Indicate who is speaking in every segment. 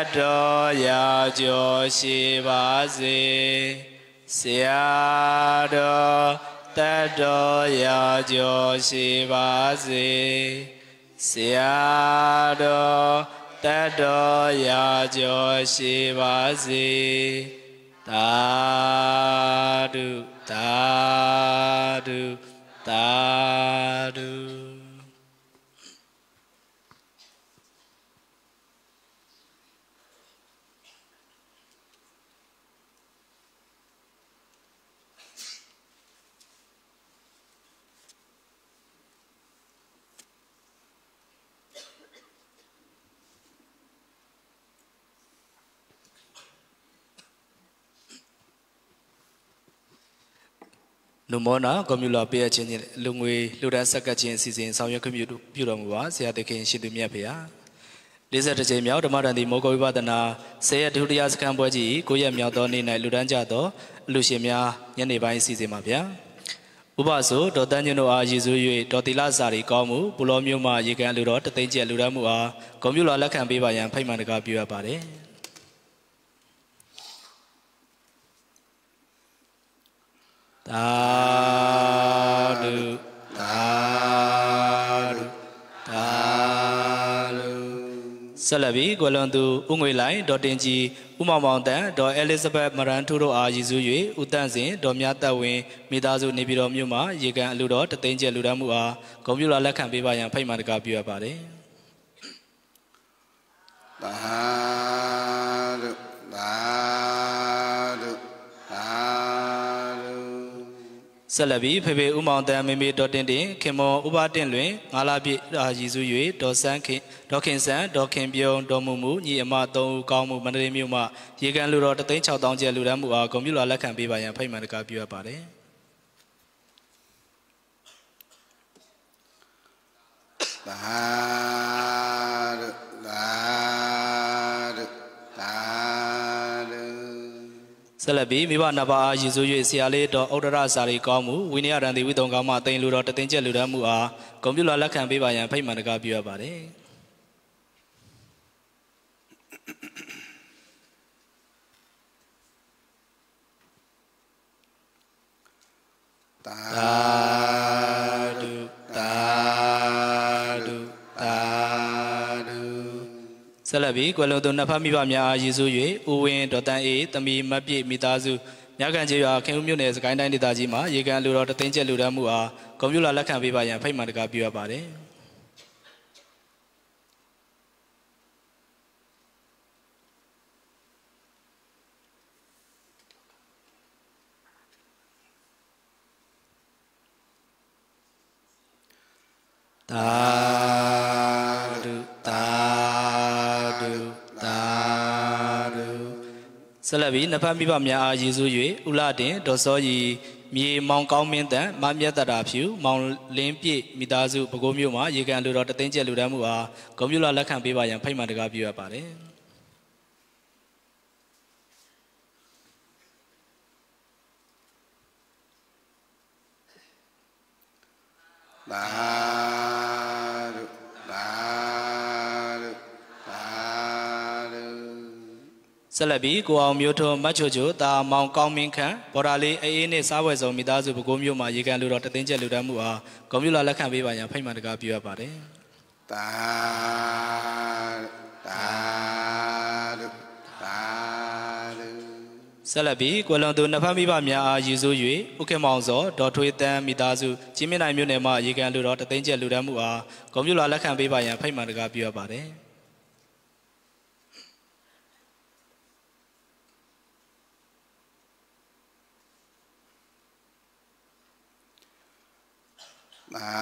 Speaker 1: တ်တော်ရာကျော်ရှိပါစေဆရာတော်တတ်တော်ရာကျော်ရှိပါစေဆရာတော်တတ်တော်ရာကျော်ရှိပါစေသာဓုသာဓုသာဓု လူမောနာကွန်ပျူတာပေးအပ်ခြင်းဖြင့်လူငွေလူဒန်းဆက်ကပ်ခြင်းအစီအစဉ်ဆောင်ရွက်ခွင့်ပြုပြုတော်မူပါဆရာသခင်ရှိသူမြတ်ဖေဟာ40ကြိမ်မြောက်ဓမ္မတန်တီမောဂဝိပဒနာ10ရက်ဒုတိယစခန်းပွဲကြီး9ရက်မြောက်သောနေ့၌လူဒန်းကြသောအလူရှင်များညနေပိုင်းအစီအစဉ်ပါဗျာဥပဆိုဒေါ်တန်းညွန့်တို့အားရည်စူး၍ဒေါ်တီလာစာရီကောင်းမှုပူလောမျိုးမှရေကန်လူတော်တသိန်းကျက်လူဒန်းမှုအားကွန်ပျူတာလက်ခံပေးပါရန်ဖိတ်မှန်တကားပြုအပ်ပါတယ် သာဓုသာဓုသာဓုဆက်လက်ပြီးကွယ်လွန်သူဦးငွေလိုင်ဒေါ်တင်ကြီးဦးမောင်မောင်တန်ဒေါ်အဲလစ်ဇဘက်မရန်ထူတို့အားရည်စူး၍ဦးတန့်စင်ဒေါ်မြတ်သက်ဝင်းမိသားစုနေပြည်တော်မြို့မှာရေကန်အလူတော်တသိန်းကျက်လူဒန်းမှုအားဂုဏ်ပြုလာလက်ခံပေးပါရန်ဖိတ်မှန်တကားပြုအပ်ပါတယ်
Speaker 2: သာဓုသာ
Speaker 1: ဆက်လက်ပြီးဖေဖေဦးမောင်တန်မေမေဒေါ်တင်တင်ခင်မောဥပတင်လွင်ငါလာပြည့်အာရည်စု၍ဒေါ်ဆန်းခင်ဒေါ်ခင်ဆန်းဒေါ်ခင်ပြုံးဒေါ်မူမူညီအမသုံးဦးကောင်းမှုမန္တလေးမြို့မှရေကန်လူတော်တသိန်း6000ကျပ်လူတန်းမှုအားဂုဏ်ပြုလာလက်ခံပေးပါရန်ဖိတ်မှန်တကားပြုအပ်ပါတယ်
Speaker 2: သာ
Speaker 1: ဆက်လက်ပြီးမိဘနှစ်ပါးအားရည်စု၍ဆရာလေးတော်ဩဒရစာရီကောင်းမှုဝိနည်းရန်တိဝိတုံကောင်းမှအသိန်းလူတော်တသိန်းကျပ်လူတန်းမှုအားဂုဏ်ပြုလာလက်ခံပေးပါရန်ဖိတ်မှန်တကားပြုအပ်ပါတယ်
Speaker 2: သာ
Speaker 1: သာဓုသာဓုသာဓု ဆက်လက်ပြီးကွယ်လွန်သူနှစ်ဖက်မိဘများအားရည်စူး၍ဦးဝင်းဒေါ်တန်အေးတမီမတ်ပြည့်မိသားစုမြကန်ကျေးရွာခင်ဦးမြို့နယ်စကိုင်းတိုင်းဒေသကြီးမှာရေကန်လူတော်တသိန်းကျပ်လူတန်းမှုအားကွန်ပျူတာလက်ခံပေးပါရန်ဖိတ်မှန်တကားပြုအပ်ပါတယ်သာ ဆက်လက်ပြီးနှစ်ဖက်မိဘများအားရည်စူး၍ဥလာတင်ဒေါ်စောကြီးမြေမောင်ကောင်းမင်းတန်မမြတ်တရာဖြူမောင်လင်းပြည့်မိသားစုပဲခူးမြို့မှာရေကန်လူတော်တသိန်းကျက်လူတန်းမှုအားကွန်ပျူတာလက်ခံပေးပါရန်ဖိတ်မှန်တကားပြုအပ်ပါတယ်
Speaker 2: သာဓုသာဓုသာဓု
Speaker 1: ဆက်လက်ပြီးကိုအောင်မျိုးထွန်းမတ်ချိုချိုတာမောင်ကောင်းမင်းခန့်ဘော်ဒါလေးအေးအေးနဲ့စားဝယ်စုံမိသားစုပဲခူးမြို့မှာရေကန်လူတော်တသိန်းကျက်လူတန်းမှုအားကွန်ပျူတာလက်ခံပေးပါရန်ဖိတ်မှန်တကားပြုအပ်ပါတယ်
Speaker 2: သာသာဓုသာဓု
Speaker 1: ဆက်လက်ပြီးကွယ်လွန်သူနှစ်ဖက်မိဘများအားရည်စူး၍ဥက္ကမောင်စောဒေါ်ထွေးတန်းမိသားစုကြီးမြင့်နိုင်မြို့နယ်မှရေကန်လူတော်တသိန်းကျပ်လူတန်းမှုအားကွန်ပျူတာလက်ခံပေးပါရန်ဖိတ်မှန်တကားပြုအပ်ပါတယ်
Speaker 2: သာ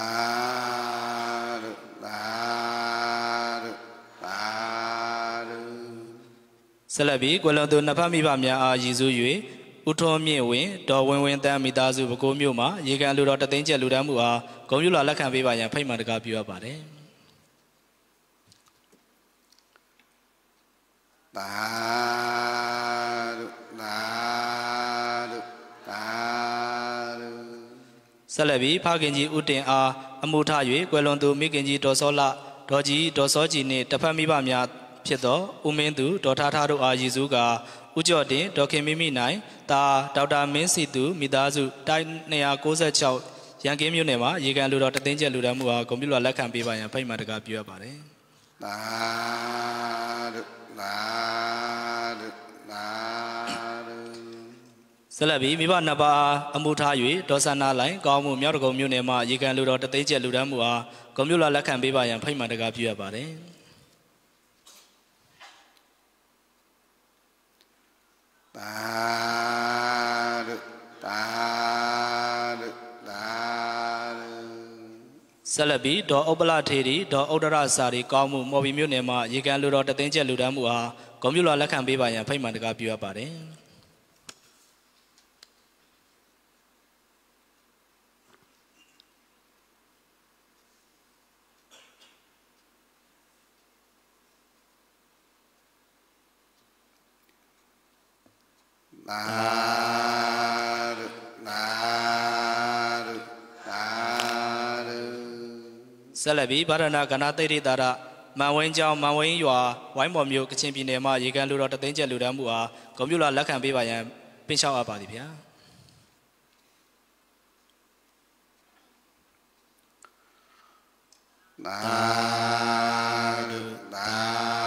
Speaker 2: ဓုသာဓုသာဓု
Speaker 1: ဆက်လက်ပြီးကွယ်လွန်သူနှစ်ဖက်မိဘများအားရည်စူး၍ဥထုံးမြင့်ဝင်ဒေါ်ဝင်းဝင်းတန်းမိသားစုပဲခူးမြို့မှာရေကန်လူတော်တသိန်းကျပ်လူတန်းမှုအားကွန်ပျူတာလက်ခံပေးပါရန်ဖိတ်မှန်တကားပြုအပ်ပါတယ်
Speaker 2: သာဓုသာဓုသာဓု
Speaker 1: ဆက်လက်ပြီးဖခင်ကြီးဦးတင်အားအမှုထ၍ကွယ်လွန်သူမိခင်ကြီးဒေါ်စောလဒေါ်ကြီးဒေါ်စောကြည်နှင့်တစ်ဖက်မိဘများဖြစ်သောဦးမင်းသူဒေါ်ထားထားတို့အားရည်စူးကဥကျော်တင်ဒေါ်ခင်မိမိနိုင်တာဒေါက်တာမင်းစီသူမိသားစုတိုင်း296ရန်ကင်းမြို့နယ်မှာရေကန်လူတော်တသိန်းကျပ်လူတန်းမှုအားကွန်ပျူတာလက်ခံပေးပါရန်ဖိတ်မှန်တကားပြုအပ်ပါတယ်
Speaker 2: သာဓုသာဓုသာဓု
Speaker 1: ဆက်လက်ပြီးမိဘနှစ်ပါးအားအမှုထား၍ဒေါ်ဆန္နာလိုင်းကောင်းမှုမြောက်တကုံမြို့နယ်မှာရေကန်လူတော်တသိန်းကျပ်လူတန်းမှုအားကွန်ပျူတာလက်ခံပေးပါရန်ဖိတ်မှန်တကားပြုအပ်ပါတယ်
Speaker 2: သာဓုသာဓုသာဓု
Speaker 1: ဆက်လက်ပြီးဒေါ်ဥပ္ပလထေရီဒေါ်ဥဒ္ဒရစာရီကောင်းမှုမော်ဘီမြို့နယ်မှာရေကန်လူတော်တသိန်းကျပ်လူတန်းမှုအားကွန်ပျူတာလက်ခံပေးပါရန်ဖိတ်မှန်တကားပြုအပ်ပါတယ်
Speaker 2: သာဓုသာဓုသာဓု
Speaker 1: ဆက်လက်ပြီးဗာရဏကဏသိတိတာရမန်ဝင်းကျောင်းမန်ဝင်းရွာဝိုင်းမော်မြို့ကချင်ပြည်နယ်မှာရေကန်လူတော်တသိန်းကျပ်လူတန်းမှုအားကွန်ပျူတာလက်ခံပေးပါရန်ပင့်လျှောက်အပ်ပါသည်ဗျာ
Speaker 2: သာဓုသာ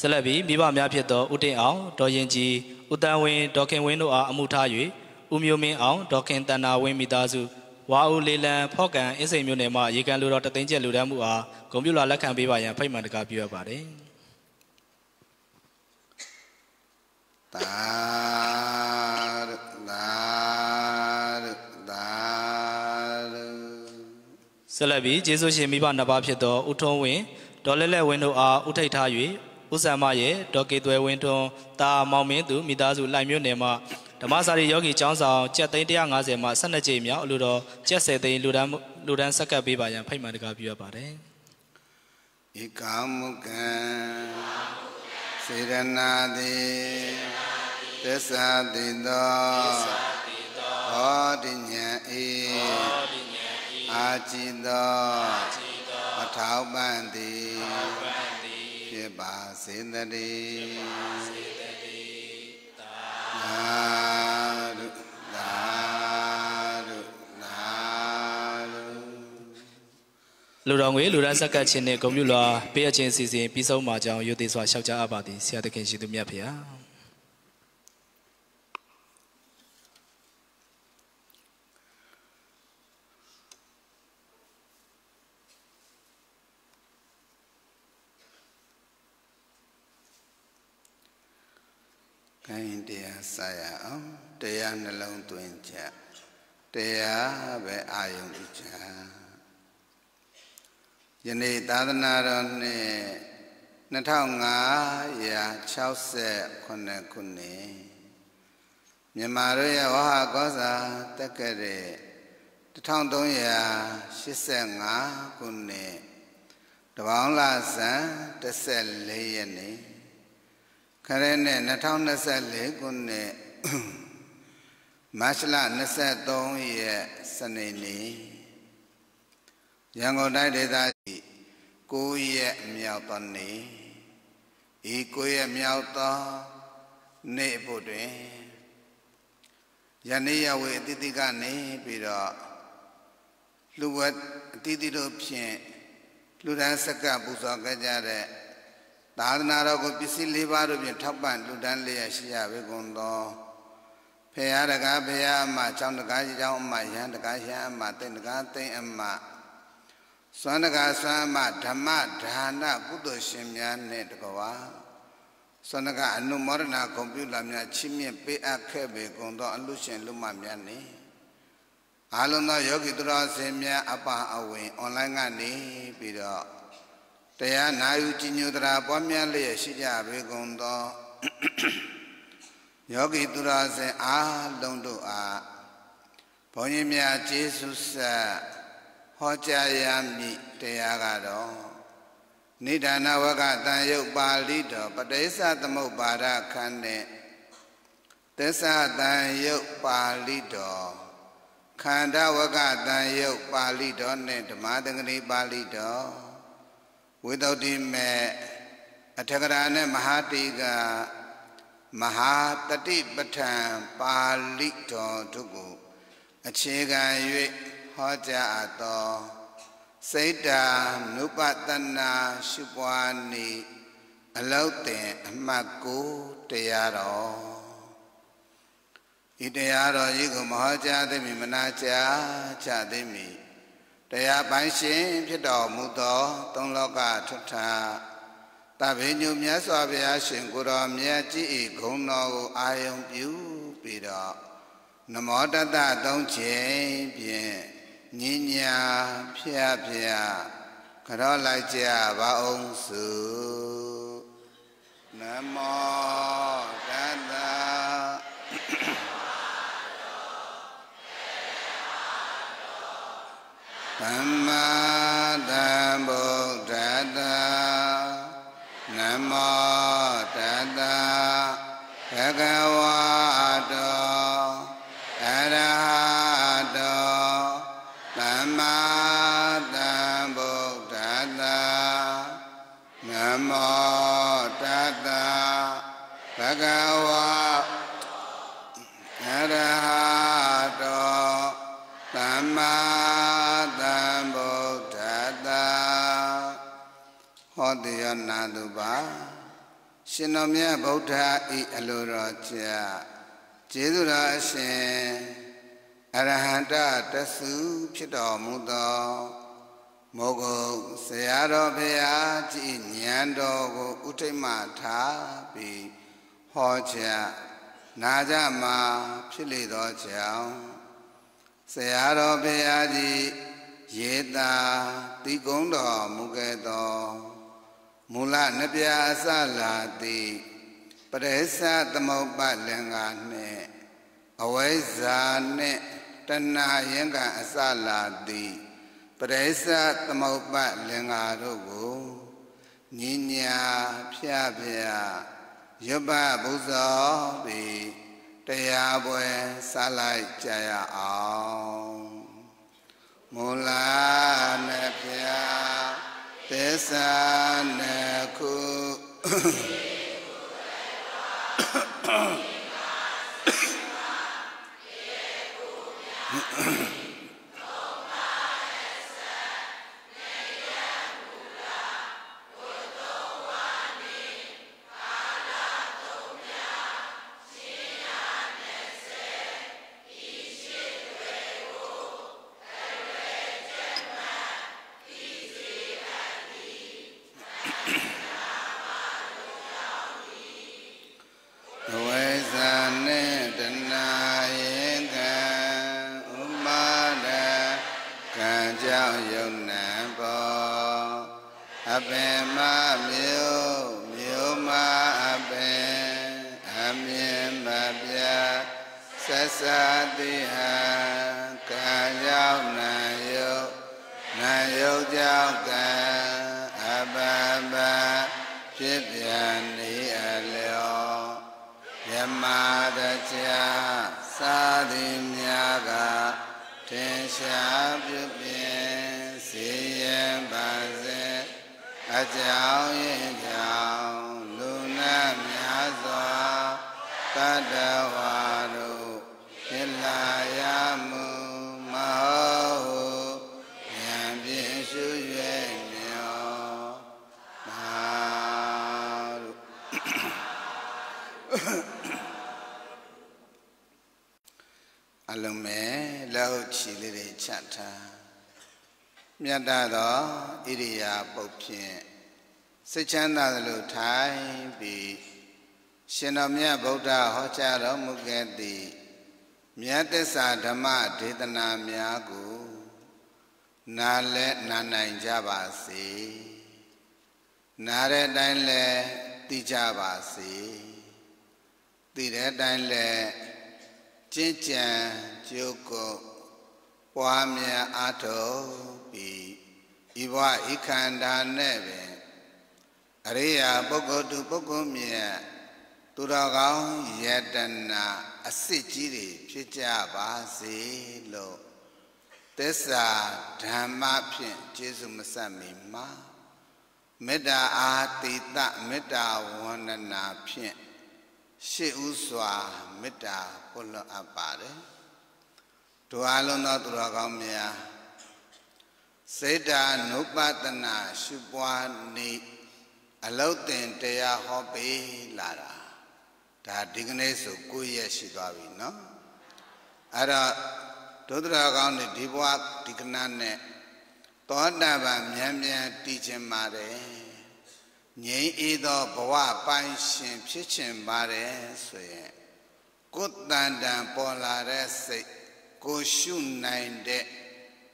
Speaker 1: ဆက်လက်ပြီးမိဘများဖြစ်သောဦးတင်အောင်ဒေါ်ရင်ကြီးဦးတန်းဝင်းဒေါ်ခင်ဝင်းတို့အားအမှုထား၍ဦးမျိုးမင်းအောင်ဒေါ်ခင်တန်နာဝင်းမိသားစုဝါဦးလေးလံဖော့ကန်အင်းစိန်မြို့နယ်မှာရေကန်လူတော်တသိန်းကျပ်လူတန်းမှုအားကွန်ပျူတာလက်ခံပေးပါရန်ဖိတ်မှန်တကားပြုအပ်ပါတယ်
Speaker 2: သာဓုသာဓုသာဓု
Speaker 1: ဆက်လက်ပြီးကျေးဇူးရှင်မိဘနှစ်ပါးဖြစ်သောဦးထုံးဝင်းဒေါ်လဲလဲဝင်းတို့အားဥထိတ်ထား၍ ဦးဆံမရဲ့ဒေါ်ကေသွဲဝင်းထွန်းတာမောင်မင်းသူမိသားစုလှိုင်မြို့နယ်မှာဓမ္မစာရီယောဂီကျောင်းဆောင်ကျပ်သိန်း150မှ12ကြိမ်မြောက်အလိုတော်ကျပ်10သိန်းလူဒန်းလူဒန်းဆက်ကပ်ပေးပါရန်ဖိတ်မှန်တကားပြုအပ်ပါတယ်
Speaker 2: ဧကမုကံစေရနာတိသစ္စာတိသောဟောတိညာဤအာจิตသောအထောက်ပံ့သည်ဖြစ် ပါစေတည်းသာဓုသာဓုသာဓု
Speaker 1: လူတော်ငွေလူဒန်းဆက်ကပ်ခြင်းနှင့်ဂုဏ်ပြုလွာပေးအပ်ခြင်းအစီအစဉ်ပြီးဆုံးမှာကြောင်းယုသေးစွာရှောက်ကြားအပ်ပါသည်ဆရာသခင်ရှိသူမြတ်ဖေဟာ
Speaker 2: ခိုင်းတရားစရအောင်တရားနှလုံးသွင်းချက်တရားပဲအာယုံပြုချက်ယနေ့သာသနာတော်နှစ်2568ခုနှစ်မြန်မာတို့ရဲ့ဝဟကောစာတက္ကရာ1385ခုနှစ်တပေါင်းလာဇန်14ရက်နေ့ ခရနဲ့2024ခုနှစ်မတ်လ23ရက်စနေနေ့ရန်ကုန်တိုင်းဒေသကြီး9ရက်မြောက်သောနေ့ဤ9ရက်မြောက်သောနေ့ဖို့တွင်ယနေ့ရဝေအတိတိကနေပြီးတော့လူဝတ်အတိတိတို့ဖြင့်လူဒန်းစက္ကပူဇော်ခဲ့ကြတဲ့ သာသနာတော်ကိုပစ္စည်း၄ပါးတို့ဖြင့်ထောက်ပံ့လူတန်းလျက်ရှိရပေကုန်သောဖေယတကားဖေယအမကျောင်းတကားကျောင်းအမယဟန်တကားယဟန်အမတိန်တကားတိန်အမစွမ်းတကားစွမ်းအမဓမ္မဒါနကုသိုလ်ရှင်များနှင့်တကဝါစွမ်းတကားအနုမောဒနာဂုဏ်ပြုလာများချီးမြှင့်ပေးအပ်ခဲ့ပေကုန်သောအလူရှင်လူမများနှင့်အာလုံးသောယောဂီသူတော်စင်များအပအဝင်အွန်လိုင်းကနေပြီးတော့ တရားနာယူကြည်ညိုတရာပွားများလျက်ရှိကြပေကုန်သောယောဂီသူရဇင်အားလုံးတို့အားဘုန်းကြီးများကျေးဇူးဆက်ဟောကြားရမည်တရားကတော့နိဒာနဝကတန်ယုတ်ပါဠိတော်ပဋိစ္စသမုပ္ပါဒခန်းနဲ့သစ္စာတန်ယုတ်ပါဠိတော်ခန္ဓာဝကတန်ယုတ်ပါဠိတော်နဲ့ဓမ္မတက္ကနီပါဠိတော် ဝိသုဒ္ဓိမေအထကရာနဲ့မဟာတိကမဟာတတိပဋ္ဌံပါဠိတော်တို့ကိုအခြေခံ၍ဟောကြားအပ်သောစိတ်တာနုပတနာရှုပွားနေအလောက်တင်အမှတ်ကိုတရားတော်ဤတရားတော်ကြီးကိုမဟောကြားသိမည်မနာကြားချသိမည် တရားပိုင်ရှင်ဖြစ်တော်မူသောသုံးလောကထွတ်ထာတဗေညုမြတ်စွာဘုရားရှင်ကိုတော်မြတ်ကြီးဤဂုဏ်တော်ကိုအာယုံပြုပြီးတော့နမောတတသုံးချိန်ဖြင့်ညညာဖျားဖျားကြောလိုက်ကြပါအောင်စုနမောတတ သမ္မာသမ္ဗုဒ္ဓတ္တနမောတတ္တဘဂဝါတော ယနာတုပါရှင်တော်မြတ်ဗုဒ္ဓဤအလိုတော်ကြကျေးဇူးတော်အရှင်အရဟံတတသုဖြစ်တော်မူသောမောဂုဆရာတော်ဘုရားကြည်ဉာဏ်တော်ကိုဥထိတ်မှထားပြီးဟောကြားနာကြမှာဖြစ်လေသောကြောင့်ဆရာတော်ဘုရားကြီးရေတာတိကုံးတော်မူခဲ့သော မူလနပြအစလာတိပရိသသမုပ္ပလင်္ကာနှင့်အဝိဇ္ဇာနှင့်တဏှာယင်္ဂအစလာတိပရိသသမုပ္ပလင်္ကာတို့ကိုညညာဖြာဖြာရွတ်ပဘုဇောပြီးတရားပွဲစလိုက်ကြရအောင်မူလာနဲ့ဖျား သစ္စာနဲ့ခု ဆက်စတိဟံကံကြောင့်နံယုတ်နံယုတ်ကြောင့်ကံအပပဖြစ်ပြန်နေအလျော်ယမတကြသာသည်များကထင်ရှားပြုပြင်စေရန်ပါစေအကြောင်းရင်ကြောင့်လူနာများစွာတတဝါ လုံးမဲ့လောက်ချီလေးတွေချက်ထားမြတ်တာသောဣရိယာပုတ်ဖြင့်စိတ်ချမ်းသာသလိုထိုင်ပြီးရှင်တော်မြတ်ဗုဒ္ဓဟောကြားတော်မူခဲ့သည့်မြတ်သစ္စာဓမ္မဒေသနာများကိုနားလဲနားနိုင်ကြပါစေနားတဲ့အတိုင်းလဲသိကြပါစေသိတဲ့အတိုင်းလဲ ကျင့်ကြံကြိုးကိုပွားများအားထုတ်ပြီးဤဘဝဤခန္ဓာနဲ့ပင်အရိယာပုဂ္ဂိုလ်သူပုဂ္ဂိုလ်မြတ်သူတော်ကောင်းယတနာအစစ်ကြီးတွေဖြစ်ကြပါစေလို့သစ္စာဓမ္မဖြင့်ကျေးဇူးမဆက်မီမှာမေတ္တာအာတိတမေတ္တာဝန္ဒနာဖြင့် ရှေ့ဥစွာမေတ္တာပွလွတ်အပ်ပါတယ်တို့အလုံးသောသူတော်ကောင်းများစေတာနုပတနာရှုပွားနေအလုတ်တင်တရားဟောပေးလာတာဒါဒီကနေ့ဆို9ရက်ရှိသွားပြီเนาะအဲ့တော့ဒုဒရကောင်းနေဒီဘဝဒီကနနဲ့သောတာပန်မြန်မြန်တည်ခြင်းပါတယ် ငြိမ်းအေးသောဘဝပိုင်ရှင်ဖြစ်ခြင်းပါတယ်ဆိုရင်ကိုယ်တန်တန်ပေါ်လာတဲ့စိတ်ကိုရှုနိုင်တဲ့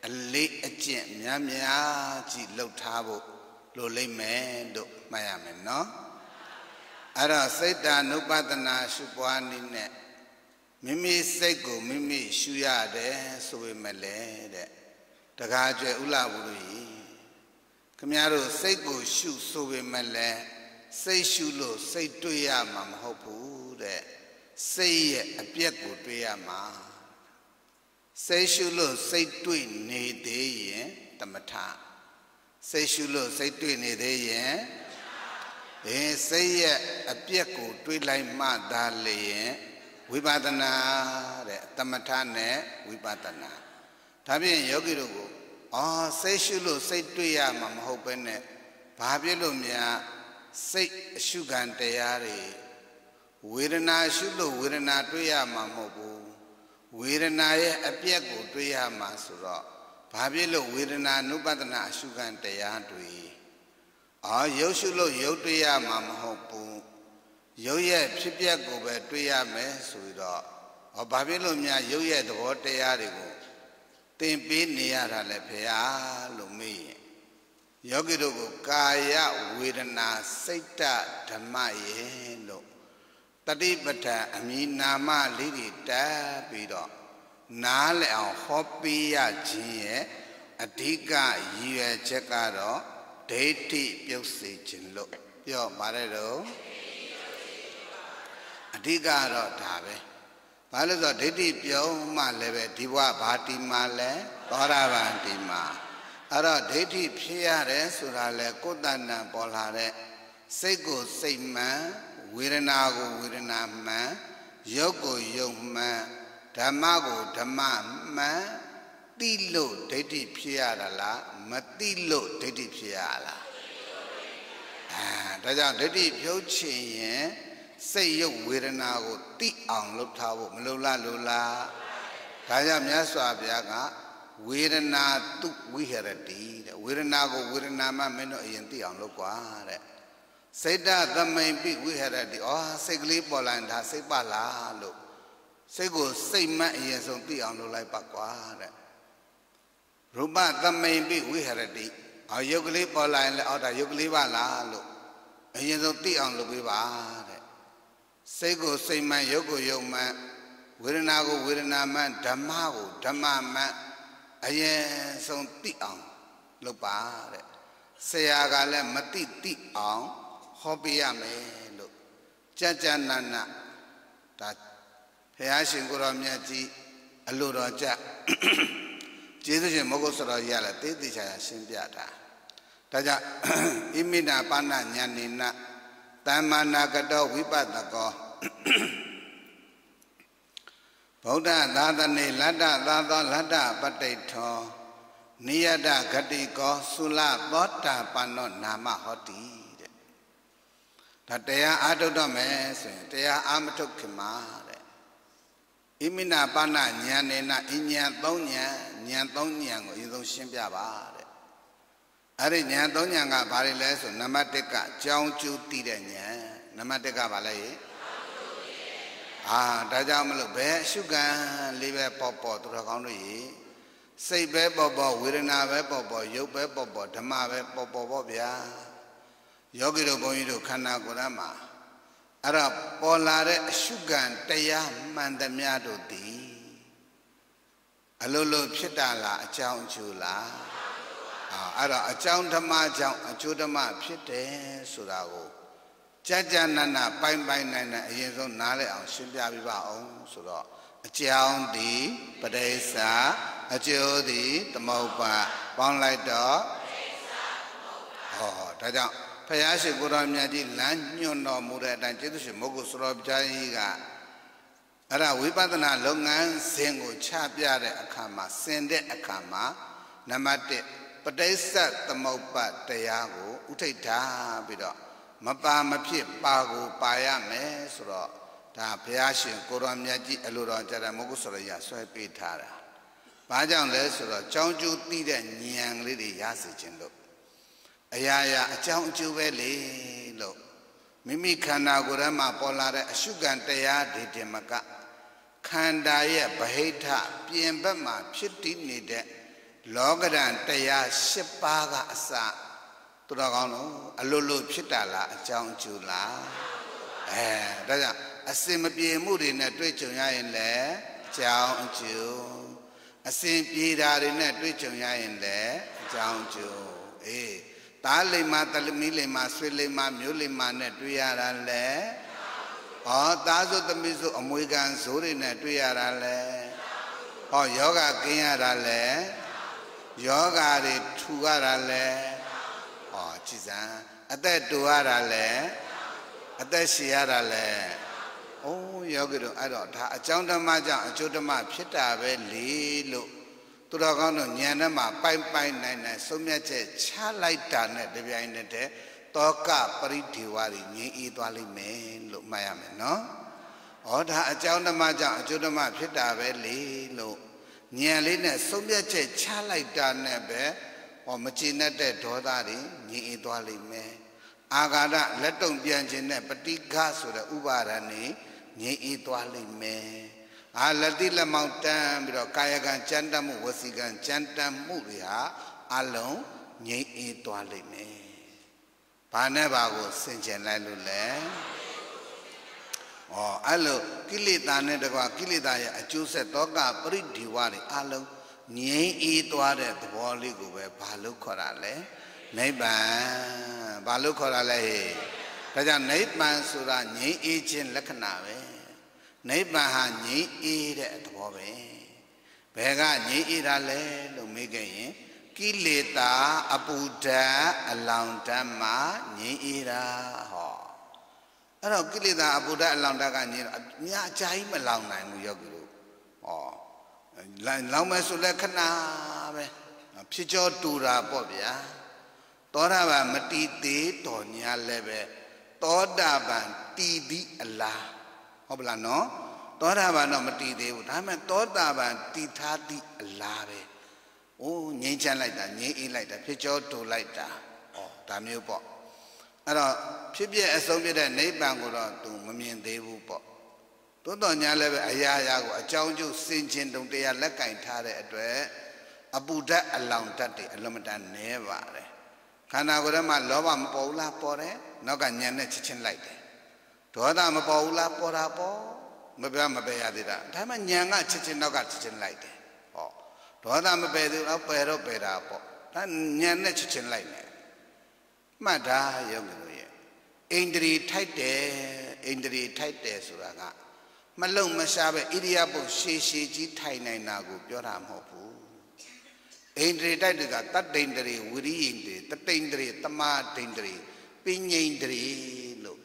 Speaker 2: အလေးအကျင့်များများကြီးလှုပ်ထားဖို့လိုလိမ့်မယ်လို့မှတ်ရမယ်နော်အဲ့တော့စိတ်တ ानु ပဒနာရှုပွားနည်းနဲ့မိမိစိတ်ကိုမိမိရှုရတယ်ဆိုပေမဲ့လေတဲ့တခါကျွဲဥလာဘူးလို့ကြီး ခမည်းတော်စိတ်ကိုရှုဆိုပေမဲ့လေစိတ်ရှုလို့စိတ်တွေ့ရမှာမဟုတ်ဘူးတဲ့စိတ်ရဲ့အပြက်ကိုတွေ့ရမှာစိတ်ရှုလို့စိတ်တွေ့နေသေးရင်တမထစိတ်ရှုလို့စိတ်တွေ့နေသေးရင်အဲစိတ်ရဲ့အပြက်ကိုတွေးလိုက်မှသာလျင်ဝိပဿနာတဲ့တမထနဲ့ဝိပဿနာဒါဖြင့်ယောဂီတို့ကို အော်စိတ်ရှုလို့စိတ်တွေ့ရမှာမဟုတ်ပဲနဲ့ဘာဖြစ်လို့များစိတ်အရှုခံတရားတွေဝေဒနာရှုလို့ဝေဒနာတွေ့ရမှာမဟုတ်ဘူးဝေဒနာရဲ့အပြက်ကိုတွေ့ရမှာဆိုတော့ဘာဖြစ်လို့ဝေဒနာနုပဒနာအရှုခံတရားတွေအာရုပ်ရှုလို့ရုပ်တွေ့ရမှာမဟုတ်ဘူးရုပ်ရဲ့ဖြစ်ပျက်ကိုပဲတွေ့ရမယ်ဆိုပြီးတော့ဟောဘာဖြစ်လို့များရုပ်ရဲ့သဘောတရားတွေကို သင်ပေးနေရတာလဲဖေဟာလို့မေးရင်ယောဂီတို့ကိုကာယဝေဒနာစိတ်တဓမ္မရဲ့လို့တတိပဋ္ဌာန်အမိနာမလေးတွေတက်ပြီးတော့နားလည်အောင်ဟောပေးရခြင်းရဲ့အဓိကရည်ရွယ်ချက်ကတော့ဒိဋ္ဌိပြုတ်စေခြင်းလို့ပြောပါတယ်တော့အဓိကတော့ဒါပဲ ဘာလို့ဆိုတော့ဒိဋ္ဌိပြုံးမှလည်းပဲဒီဘဝဘာတီမှလဲသောတာပန်တီမှအဲ့တော့ဒိဋ္ဌိဖြစ်ရတယ်ဆိုတာလဲကိုယ်တဏ္ဍပေါ်လာတဲ့စိတ်ကိုစိတ်မှန်ဝေဒနာကိုဝေဒနာမှန်ရုပ်ကိုရုပ်မှန်ဓမ္မကိုဓမ္မမှန်သိလို့ဒိဋ္ဌိဖြစ်ရတာလားမသိလို့ဒိဋ္ဌိဖြစ်ရလားအဲဒါကြောင့်ဒိဋ္ဌိဖြုတ်ချင်ရင် စိတ်ရုပ်ဝေဒနာကိုသိအောင်လုပ်ထားဖို့မလိုလားလိုလားဒါကြောင့်မြတ်စွာဘုရားကဝေဒနာတုဝိဟရတိတဲ့ဝေဒနာကိုဝေဒနာမှမင်းတို့အရင်သိအောင်လုပ်ကွာတဲ့စိတ်တသမိန်ပိဝိဟရတိဩစိတ်ကလေးပေါ်လာရင်ဒါစိတ်ပါလားလို့စိတ်ကိုစိတ်မှတ်အရင်ဆုံးသိအောင်လုပ်လိုက်ပါကွာတဲ့ရူပသမိန်ပိဝိဟရတိအော်ယုတ်ကလေးပေါ်လာရင်လည်းအော်ဒါယုတ်ကလေးပါလားလို့အရင်ဆုံးသိအောင်လုပ်ပေးပါတဲ့ စိတ်ကိုစိတ်မှန်ယုတ်ကိုယုတ်မှန်ဝေဒနာကိုဝေဒနာမှန်ဓမ္မကိုဓမ္မမှန်အရင်ဆုံးသိအောင်လုပ်ပါတဲ့ဆရာကလည်းမသိသိအောင်ဟောပေးရမယ်လို့ကြကြနနဒါဘုရားရှင်ကိုရောမြတ်ကြီးအလိုတော်ကြကျေးဇူးရှင်မဟုတ်ဆိုတော့ရလဲတေးသေးချာရှင်းပြတာဒါကြောင့်ဣမိနာပါဏညာနေန တမ္မာနာကတောဝိပဿကောဗုဒ္ဓသာသနေလတ္တသာသောလတ္တပဋိထောနိယတဂတိကောသုလသောတာပန္နောနာမဟောတိတဲ့ဒါတရားအာထုတ်တော့မယ်ဆိုရင်တရားအာမထုတ်ခင်မှာတဲ့ဣမိနာပါဏညာနေနအဉဏ်သုံးညာညာသုံးညာကိုအရင်ဆုံးရှင်းပြပါတဲ့ အဲ့ဒီညာသုံးညာကဘာတွေလဲဆိုနံပါတ်1ကကြောင်းကျူးတည်တဲ့ညာနံပါတ်1ကဘာလဲအာဒါကြောင့်မလို့ဘယ်အရှုခံလေးပဲပေါ်ပေါ်သူတော်ကောင်းတို့ရေစိတ်ပဲပေါ်ပေါ်ဝေဒနာပဲပေါ်ပေါ်ရုပ်ပဲပေါ်ပေါ်ဓမ္မပဲပေါ်ပေါ်ပေါ့ဗျာယောဂီတို့ဘုန်းကြီးတို့ခန္ဓာကိုယ်ရမှာအဲ့တော့ပေါ်လာတဲ့အရှုခံတရားမှန်သမျှတို့သည်အလိုလိုဖြစ်တာလားအကြောင်းအကျိုးလား အာအဲ့တော့အကြောင်းဓမ္မကြောင့်အကျိုးဓမ္မဖြစ်တယ်ဆိုတာကိုကြာကြာနာနာပိုင်ပိုင်နိုင်နိုင်အရင်ဆုံးနားလည်အောင်ရှင်းပြပြပါအောင်ဆိုတော့အကြောင်းသည်ပဋိစ္စအကျိုးသည်သမုပ္ပါပေါင်းလိုက်တော့ဟောဒါဒါကြောင့်ဖယားရှိကိုတော်မြတ်ကြီးလမ်းညွှန်တော်မူတဲ့အတိုင်းကျေးဇူးရှင်မဟုတ်ကိုစတော်ဘုရားကြီးကအဲ့ဒါဝိပဿနာလုပ်ငန်းစဉ်ကိုချပြတဲ့အခါမှာစင်တဲ့အခါမှာနံပါတ်1 ပဋိစ္စသမုပ္ပါတရားကိုဥထိတ်ထားပြီးတော့မပါမဖြစ်ပါကိုပါရမယ်ဆိုတော့ဒါဘုရားရှင်ကိုရောမြတ်ကြီးအလိုတော်ကြတဲ့မဟုတ်ဆိုရရဆွဲပေးထားတာ။ဘာကြောင့်လဲဆိုတော့ကြောင်းကျူးသိတဲ့ဉာဏ်ကလေးတွေရစေခြင်းလို့အရာရာအကြောင်းအကျိုးပဲလေလို့မိမိခန္ဓာကိုယ်ထဲမှာပေါ်လာတဲ့အရှုခံတရားတွေတင်မကခန္ဓာရဲ့ဗဟိတပြင်ဘက်မှာဖြစ်တည်နေတဲ့ လောကဓာတ်တရား၈ပါးကအစသူတော်ကောင်းတို့အလိုလိုဖြစ်တာလားအကြောင်းအကျိုးလားအဲဒါကြောင့်အစင်မပြေမှုတွေနဲ့တွေ့ကြုံရရင်လည်းအကြောင်းအကျိုးအစင်ပြေတာတွေနဲ့တွေ့ကြုံရရင်လည်းအကြောင်းအကျိုးအေးသားလိမ္မာတလမီလိမ္မာဆွေလိမ္မာမျိုးလိမ္မာနဲ့တွေ့ရတာလည်းဟောသားစုသမီးစုအမွေခံဇိုးတွေနဲ့တွေ့ရတာလည်းဟောယောဂကင်းရတာလည်း ယောဂတွေထူရတာလည်းဟောကြည်စံအသက်တူရတာလည်းအသက်ရှည်ရတာလည်းအိုးယောဂီတို့အဲ့တော့ဒါအကြောင်းဓမ္မကြောင့်အကျိုးဓမ္မဖြစ်တာပဲလေလို့သူတော်ကောင်းတို့ဉာဏ်ထဲမှာပိုင်ပိုင်နိုင်နိုင်ဆုံးမြတ်ချက်ချလိုက်တာနဲ့တပြိုင်နက်တည်းတောကပရိဒေဝတွေငြိမ်းအေးသွားလိမ့်မယ်လို့မှတ်ရမယ်နော်။ဩဒါအကြောင်းဓမ္မကြောင့်အကျိုးဓမ္မဖြစ်တာပဲလေလို့ ဉာဏ်လေးနဲ့ဆုံးမြတ်ချက်ချလိုက်တာနဲ့ပဲဟောမချင်တဲ့ဒေါသတွေငြိမ်းအေးသွားလိမ့်မယ်။အာဃာတလက်တုံပြန်ခြင်းနဲ့ပฏิฆာဆိုတဲ့ဥပါဒဏ်နေငြိမ်းအေးသွားလိမ့်မယ်။အာလက်တိလက်မောင်တန်းပြီးတော့ကာယကံကြမ်းတမ်းမှုဝစီကံကြမ်းတမ်းမှုတွေဟာအလုံးငြိမ်းအေးသွားလိမ့်မယ်။ဘာနဲ့ဘာကိုဆင်ခြင်လိုက်လို့လဲ။ ဩအဲ့လိုကိလေသာနဲ့တကွာကိလေသာရဲ့အကျိုးဆက်တောကပရိဒီဝတွေအလုံးငြိမ်းအေးသွားတဲ့သဘောလေးကိုပဲဘာလို့ခေါ်တာလဲ။နိဗ္ဗာန်ဘာလို့ခေါ်တာလဲဟဲ့။ဒါကြောင့်နိဗ္ဗာန်ဆိုတာငြိမ်းအေးခြင်းလက္ခဏာပဲနိဗ္ဗာန်ဟာငြိမ်းအေးတဲ့သဘောပဲဘယ်ကငြိမ်းအေးတာလဲလို့မေးခဲ့ရင်ကိလေသာအပူဓာတ်အလောင်ဓာတ်မှာငြိမ်းအေးတာဟော အဲ့တော့ကိလေသာအပူဓာတ်အလောင်ဓာတ်ကငြိမ်းတော့အများအကြာကြီးမလောင်နိုင်ဘူးယောဂီတို့ဟောလောင်မယ်ဆိုလဲခဏပဲဖြစ်ကြောတူတာပေါ့ဗျာသောတာပန်မတီသေးတော်ညာလည်းပဲသောတာပန်တီပြီးအလားဟုတ်ပလားနော်သောတာပန်တော့မတည်သေးဘူးဒါပေမဲ့သောတာပန်တည်ထားသည့်အလားပဲအိုးငြိမ်းချမ်းလိုက်တာငြိမ်းအေးလိုက်တာဖြစ်ကြောတူလိုက်တာဩဒါမျိုးပေါ့ အဲ့တော့ဖြစ်ပြအဆုံးပြတဲ့နိဗ္ဗာန်ကိုတော့သူမမြင်သေးဘူးပေါ့သို့တော်ညာလည်းပဲအရာရာကိုအကြောင်းကျုပ်စင်ချင်းတုံတရားလက်ကင်ထားတဲ့အတွက်အပူဓာတ်အလောင်ဓာတ်တွေအလွန်မတန်နည်းပါတယ်ခန္ဓာကိုယ်ထဲမှာလောဘမပေါ်ဘူးလားပေါ်တယ်နောက်ကညံနဲ့ချက်ချင်းလိုက်တယ်ဒေါသမပေါ်ဘူးလားပေါ်တာပေါ်မပြမပယ်ရသေးတာဒါမှညံကချက်ချင်းနောက်ကချက်ချင်းလိုက်တယ်ဟောဒေါသမပယ်သေးတော့ပယ်တော့ပယ်တာပေါ့ဒါညံနဲ့ချက်ချင်းလိုက်တယ် မှတ်တာရုပ်လို့ရဲ့အိန္ဒြေထိုက်တယ်အိန္ဒြေထိုက်တယ်ဆိုတာကမလုံမရှားပဲဣရိယာပုတ်ရှည်ရှည်ကြီးထိုင်နိုင်တာကိုပြောတာမဟုတ်ဘူးအိန္ဒြေတိုက်တဲ့ကတတ္တိန္ဒြေဝိရိယန္ဒြေတတိန္ဒြေတမဒိန္ဒြေပဉ္ိန္ဒြေလို့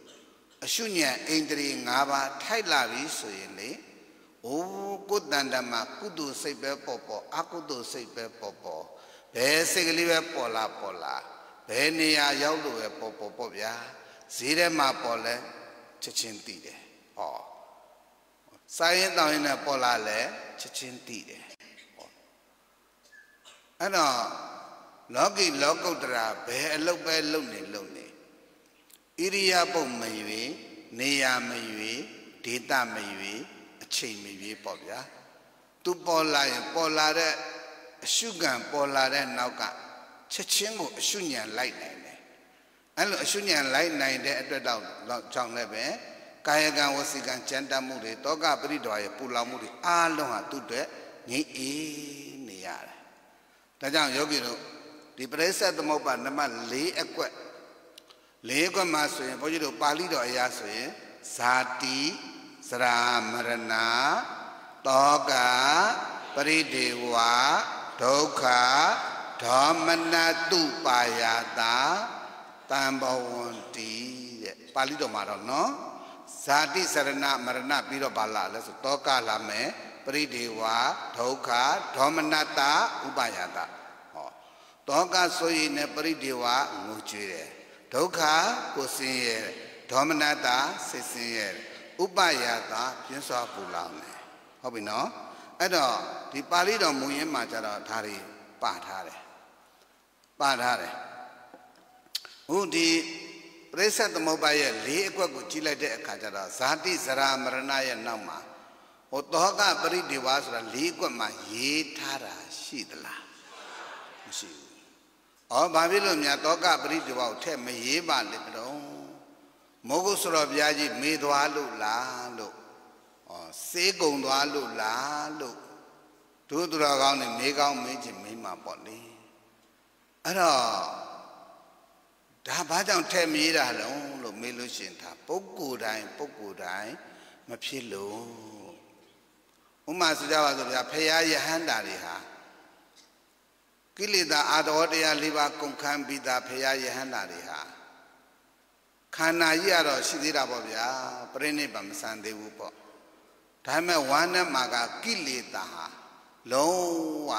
Speaker 2: အရှုညံအိန္ဒြေ၅ပါးထိုက်လာပြီဆိုရင်လေအိုးကိုတန်တမှာကုသိုလ်စိတ်ပဲပေါ်ပေါ်အကုသိုလ်စိတ်ပဲပေါ်ပေါ်ဘယ်စိတ်ကလေးပဲပေါ်လာပေါ်လာ ဘယ်နေရာရောက်လို့ပဲပေါ်ပေါ်ပေါ့ဗျာဈေးထဲမှာပေါ်လဲချက်ချင်းသိတယ်ဟောစာရင်တောင်းရင်လည်းပေါ်လာလဲချက်ချင်းသိတယ်ဟောအဲ့တော့လောကီလောကုတ္တရာဘယ်အလုပ်ပဲလုပ်နေလုပ်နေဣရိယာပုတ်မရွေနေရာမရွေဒေတာမရွေအချိန်မရွေပေါ့ဗျာသူပေါ်လာရင်ပေါ်လာတဲ့အရှုခံပေါ်လာတဲ့နောက်က ချက်ချင်းကိုအရှုညံလိုက်နိုင်တယ်အဲ့လိုအရှုညံလိုက်နိုင်တဲ့အတွက်တော့ကြောင့်လည်းပဲကာယကံဝစီကံကြံတတ်မှုတွေတောကပရိဒေါရဲ့ပူလောင်မှုတွေအားလုံးဟာသူ့အတွက်ငြိမ့်အေးနေရတယ်ဒါကြောင့်ယောဂီတို့ဒီပရိစ္ဆေသမုပ္ပါနံပါတ်၄အကွက်၄ကွက်မှာဆိုရင်ဘုန်းကြီးတို့ပါဠိတော်အရာဆိုရင်ဇာတိစရာမရဏတောကပရိဒေဝဒုက္ခ ဒေါမနတုပါယတာတံဘဝန္တိတဲ့ပါဠိတော်မှာတော့နော်ဇာတိစရဏမရဏပြီးတော့ဘာလာလဲဆိုတောကလာမယ်ပရိဒေဝဒုက္ခဒေါမနတဥပယတဟောတောကဆိုရင်နဲ့ပရိဒေဝငိုကြွေးတယ်ဒုက္ခကိုဆင်းရဲဒေါမနတစိတ်ဆင်းရဲဥပယတပြင်းစွာပူလောင်တယ်ဟုတ်ပြီနော်အဲ့တော့ဒီပါဠိတော်မူရင်းမှာကျတော့ဒါတွေပထားတယ် ပထားတယ်ဟုတ်ဒီပရိစ္ဆေသမုပ္ပါရဲ့လေးအကွက်ကိုကြည့်လိုက်တဲ့အခါကျတော့ဇာတိဇရာမရဏရဲ့နောက်မှာဟိုတောကပရိဒီဝါဆိုတာလေးအကွက်မှာရေးထားတာရှိသလားမရှိဘူး။ဩဘာဖြစ်လို့များတောကပရိဒီဝါကိုထည့်မရေးပါလေတော့မိုးကုဆိုတော်ဘုရားကြီးမေးသွားလို့လားလို့ဩစေးကုံသွားလို့လားလို့ဒုသူတော်ကောင်းနဲ့မေးကောင်းမေးချင်မေးမှာပေါ့လေ အဲ့တော့ဒါဘာကြောင့်ထဲ့မြေးတာလဲလို့မေးလို့ရှင်ဒါပုဂ္ဂိုလ်တိုင်းပုဂ္ဂိုလ်တိုင်းမဖြစ်လို့ဥမာဆိုကြပါစို့ဗျာဖရာယဟန္တာတွေဟာကိလေသာအာတော်တရား၄ပါးကုန်ခန်းပြီးသားဖရာယဟန္တာတွေဟာခန္ဓာကြီးကတော့ရှိသေးတာပေါ့ဗျာပြိဋိဘမဆန်သေးဘူးပေါ့ဒါပေမဲ့ဝါနဲ့မှာကကိလေသာဟာလုံးဝ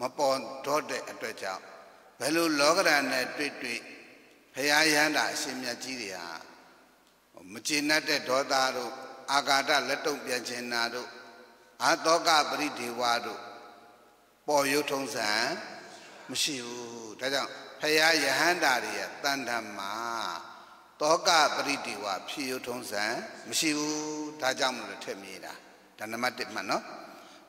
Speaker 2: မပေါ်တော့တဲ့အတွက်ကြောင့် ဘယ်လိုလောကဓာတ်နဲ့တွေ့တွေ့ဖရာယန္တာအရှင်မြတ်ကြီးတွေဟာမကျေနပ်တဲ့ဒေါသတို့အာဃာတလက်တုံပြန်ခြင်းနာတို့အာတောကပရိဒေဝတို့ပေါ်ရုပ်ထုံးစံမရှိဘူးဒါကြောင့်ဖရာယဟန္တာတွေရဲ့တန်တမှာတောကပရိဒေဝဖြစ်ရုပ်ထုံးစံမရှိဘူးဒါကြောင့်မလို့ထက်မြေးတာဒါနံပါတ်1မှတ်နော်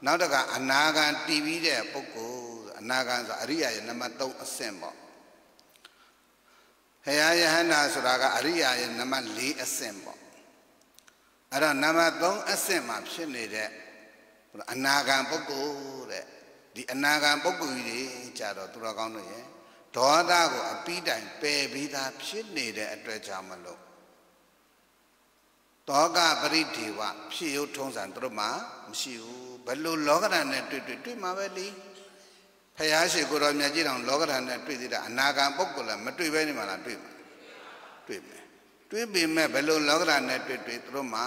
Speaker 2: နောက်တကအနာဂံတည်ပြီးတဲ့ပုဂ္ဂိုလ် အနာဂံဆိုအရိယာရဲ့နံပါတ်3အဆင့်ပေါ့ဟေယယဟန္တာဆိုတာကအရိယာရဲ့နံပါတ်4အဆင့်ပေါ့အဲ့တော့နံပါတ်3အဆင့်မှာဖြစ်နေတဲ့အနာဂံပုဂ္ဂိုလ်တဲ့ဒီအနာဂံပုဂ္ဂိုလ်ကြီးတွေကြတော့သူတော်ကောင်းတို့ရဲ့ဒေါသကိုအပြီးတိုင်ပယ်ပြီးသားဖြစ်နေတဲ့အတွက်ကြောင့်မလို့တောကပရိဒေဝဖြစ်ရုပ်ထုံးစံတို့မှမရှိဘူးဘယ်လိုလောကဓာတ်နဲ့တွေ့တွေ့တွေ့မှာပဲလေ ဖယားရှိကိုတော်မြတ်ကြီးတော်လောကဓာတ်နဲ့တွေ့သေးတာအနာဂံပုဂ္ဂိုလ်လည်းမတွေ့ပဲနေမှာလားတွေ့မှာတွေ့မယ်တွေ့ပေမဲ့ဘယ်လိုလောကဓာတ်နဲ့တွေ့တွေ့တို့မှ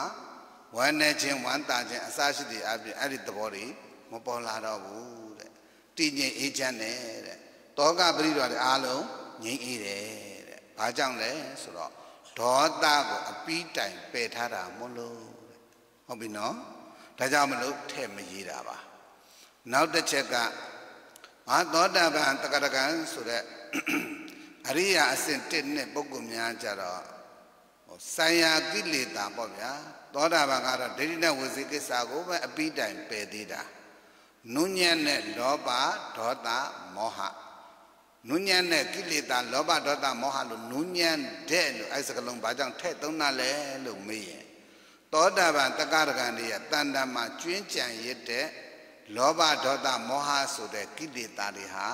Speaker 2: ဝမ်းနေခြင်းဝမ်းသာခြင်းအစရှိတဲ့အပြင်အဲ့ဒီသဘောတွေမပေါ်လာတော့ဘူးတဲ့တည်ငြိမ်အေးချမ်းတယ်တဲ့တောကပရိဒေဝတွေအားလုံးငြိမ်အေးတယ်တဲ့ဘာကြောင့်လဲဆိုတော့ဒေါသကိုအပီးတိုင်ပယ်ထားတာမလို့ဟုတ်ပြီနော်ဒါကြောင့်မလို့ထဲ့မရေးတာပါနောက်တစ်ချက်က အာသောတာပန်တက္ကရကံဆိုတဲ့အရိယာအစဉ်တစ်နဲ့ပုဂ္ဂိုလ်များကြတော့ဟိုဆိုင်ရာကိလေသာပေါ့ဗျာသောတာပန်ကတော့ဒိဋ္ဌိနဲ့ဝစီကိစ္စကိုပဲအပီးတိုင်ပယ်သေးတာနုညံ့တဲ့လောဘဒေါသမောဟနုညံ့တဲ့ကိလေသာလောဘဒေါသမောဟလို့နုညံ့တဲ့လို့အဲစကလုံးဘာကြောင့်ထည့်သုံးတာလဲလို့မေးရင်သောတာပန်တက္ကရကံတွေရဲ့တန်တမှာကျွင်းကြံရတဲ့ လောဘဒေါသမောဟဆိုတဲ့ကိလေသာတွေဟာ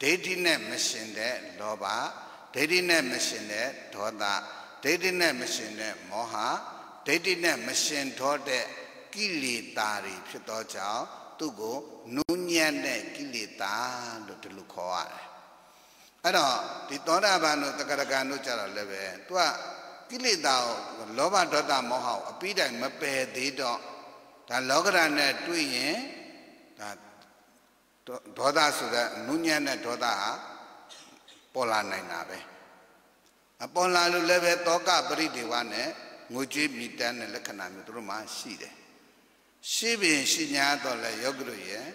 Speaker 2: ဒိဋ္ဌိနဲ့မရှင်တဲ့လောဘဒိဋ္ဌိနဲ့မရှင်တဲ့ဒေါသဒိဋ္ဌိနဲ့မရှင်တဲ့မောဟဒိဋ္ဌိနဲ့မရှင်တော့တဲ့ကိလေသာတွေဖြစ်သောကြောင့်သူ့ကိုနုညံ့တဲ့ကိလေသာလို့ဒီလိုခေါ်ရတယ်အဲ့တော့ဒီသောတာပန်တို့တက္ကရကံတို့ကြတော့လည်းပဲသူကကိလေသာကိုလောဘဒေါသမောဟကိုအပြီးတိုင်မပယ်သေးတော့ဒါလောကရနဲ့တွေ့ရင် ဒါဒေါသဆိုတဲ့နုညံ့တဲ့ဒေါသဟာပေါ်လာနိုင်တာပဲအပေါ်လာလို့လည်းပဲတောကပရိဒေဝနဲ့ငိုကြွေးမိတန်းတဲ့လက္ခဏာမျိုးတို့မှရှိတယ်ရှိပင်ရှိညာတော့လဲယောဂတို့ရဲ့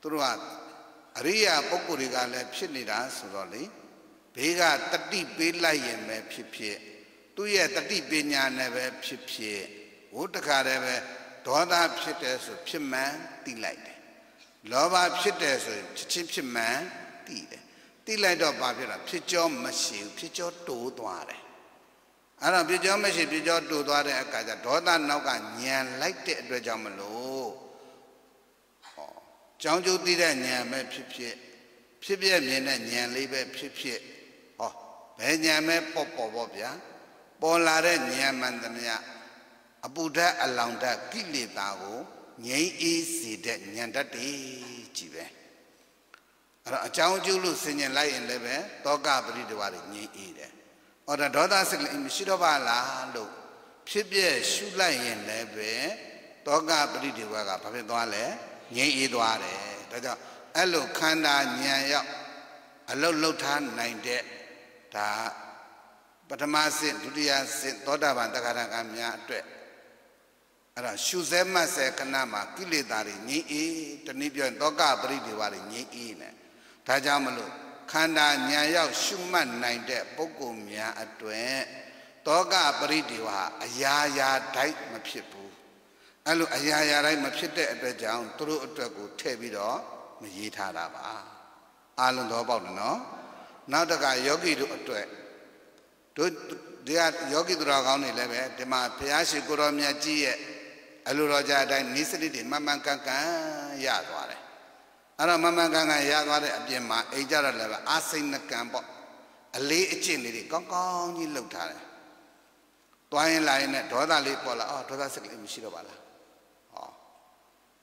Speaker 2: သူတို့ကအရိယာပုဂ္ဂိုလ်တွေကလည်းဖြစ်နေတာဆိုတော့လေဘေးကတတိပေးလိုက်ရင်ပဲဖြစ်ဖြစ်သူ့ရဲ့တတိပညာနဲ့ပဲဖြစ်ဖြစ်ဝိတ္တခါတည်းပဲဒေါသဖြစ်တယ်ဆိုဖြစ်မှန်သိလိုက်တယ် လောဘဖြစ်တယ်ဆိုရင်ချက်ချင်းဖြစ်မှန်သိတယ်သိလိုက်တော့ဘာဖြစ်လဲဖြစ်ကြောမရှိဘူးဖြစ်ကြောတိုးသွားတယ်အဲ့တော့ဖြစ်ကြောမရှိဖြစ်ကြောတိုးသွားတဲ့အခါကျဒေါသနောက်ကညံလိုက်တဲ့အတွက်ကြောင့်မလို့ဟောကြောင်းကျိုးသိတဲ့ညံပဲဖြစ်ဖြစ်ဖြစ်ပြမြင်တဲ့ညံလေးပဲဖြစ်ဖြစ်ဟောဘယ်ညံပဲပေါ့ပေါ့ပေါ့ဗျာပေါ်လာတဲ့ညံမှန်သမျှအပူဓာတ်အလောင်ဓာတ်ကိလေသာကို ငြိမ်းအေးစေတဲ့ညံတတ်တည်ကြီးပဲအဲ့တော့အကြောင်းကျိုးလို့ဆင်ញင်လိုက်ရင်လည်းပဲတောကပရိဒဝါတွေငြိမ်းအေးတယ်ဩဒါဒေါသစိတ်လေးမရှိတော့ပါလားလို့ဖြစ်ပြရှုလိုက်ရင်လည်းပဲတောကပရိဒီဝကဘာဖြစ်သွားလဲငြိမ့်အေးသွားတယ်ဒါကြောင့်အဲ့လိုခန္ဓာဉာဏ်ရောက်အလုတ်လုတ်ထားနိုင်တဲ့ဒါပထမဆင့်ဒုတိယဆင့်သောတာပန်တခါတကများအတွက် အဲ့ဒါရှုစဲမှတ်စဲခဏမှာကိလေသာတွေငြိမ့်အေးတနည်းပြောရင်တောကပရိဒီဝတွေငြိမ့်အေးနေဒါကြောင့်မလို့ခန္ဓာဉာဏ်ရောက်ရှုမှတ်နိုင်တဲ့ပုဂ္ဂိုလ်များအတွက်တောကပရိဒီဝအရာရာတိုက်မဖြစ်ဘူးအဲ့လိုအရာရာတိုင်းမဖြစ်တဲ့အတွက်ကြောင့်သူတို့အတွက်ကိုထည့်ပြီးတော့မရေးထားတာပါအာလုံးတော်ပေါက်တယ်နော်နောက်တကယောဂီတို့အတွက်တို့ဒီကယောဂီသူတော်ကောင်းတွေလည်းပဲဒီမှာဘုရားရှိခိုးတော်မြတ်ကြီးရဲ့ အလိုတော်ကြအတိုင်းနိစ္စတိတွေမှန်မှန်ကန်ကန်ရသွားတယ်အဲ့တော့မှန်မှန်ကန်ကန်ရသွားတဲ့အပြင်မှာအိတ်ကြတော့လည်းပဲအာစိဏကံပေါ့အလေးအကျင့်လေးတွေကောင်းကောင်းကြီးလှုပ်ထားတယ်တွားရင်လာရင်နဲ့ဒေါသလေးပေါ်လာအော်ဒေါသစိတ်ကလေးမရှိတော့ပါလားဟော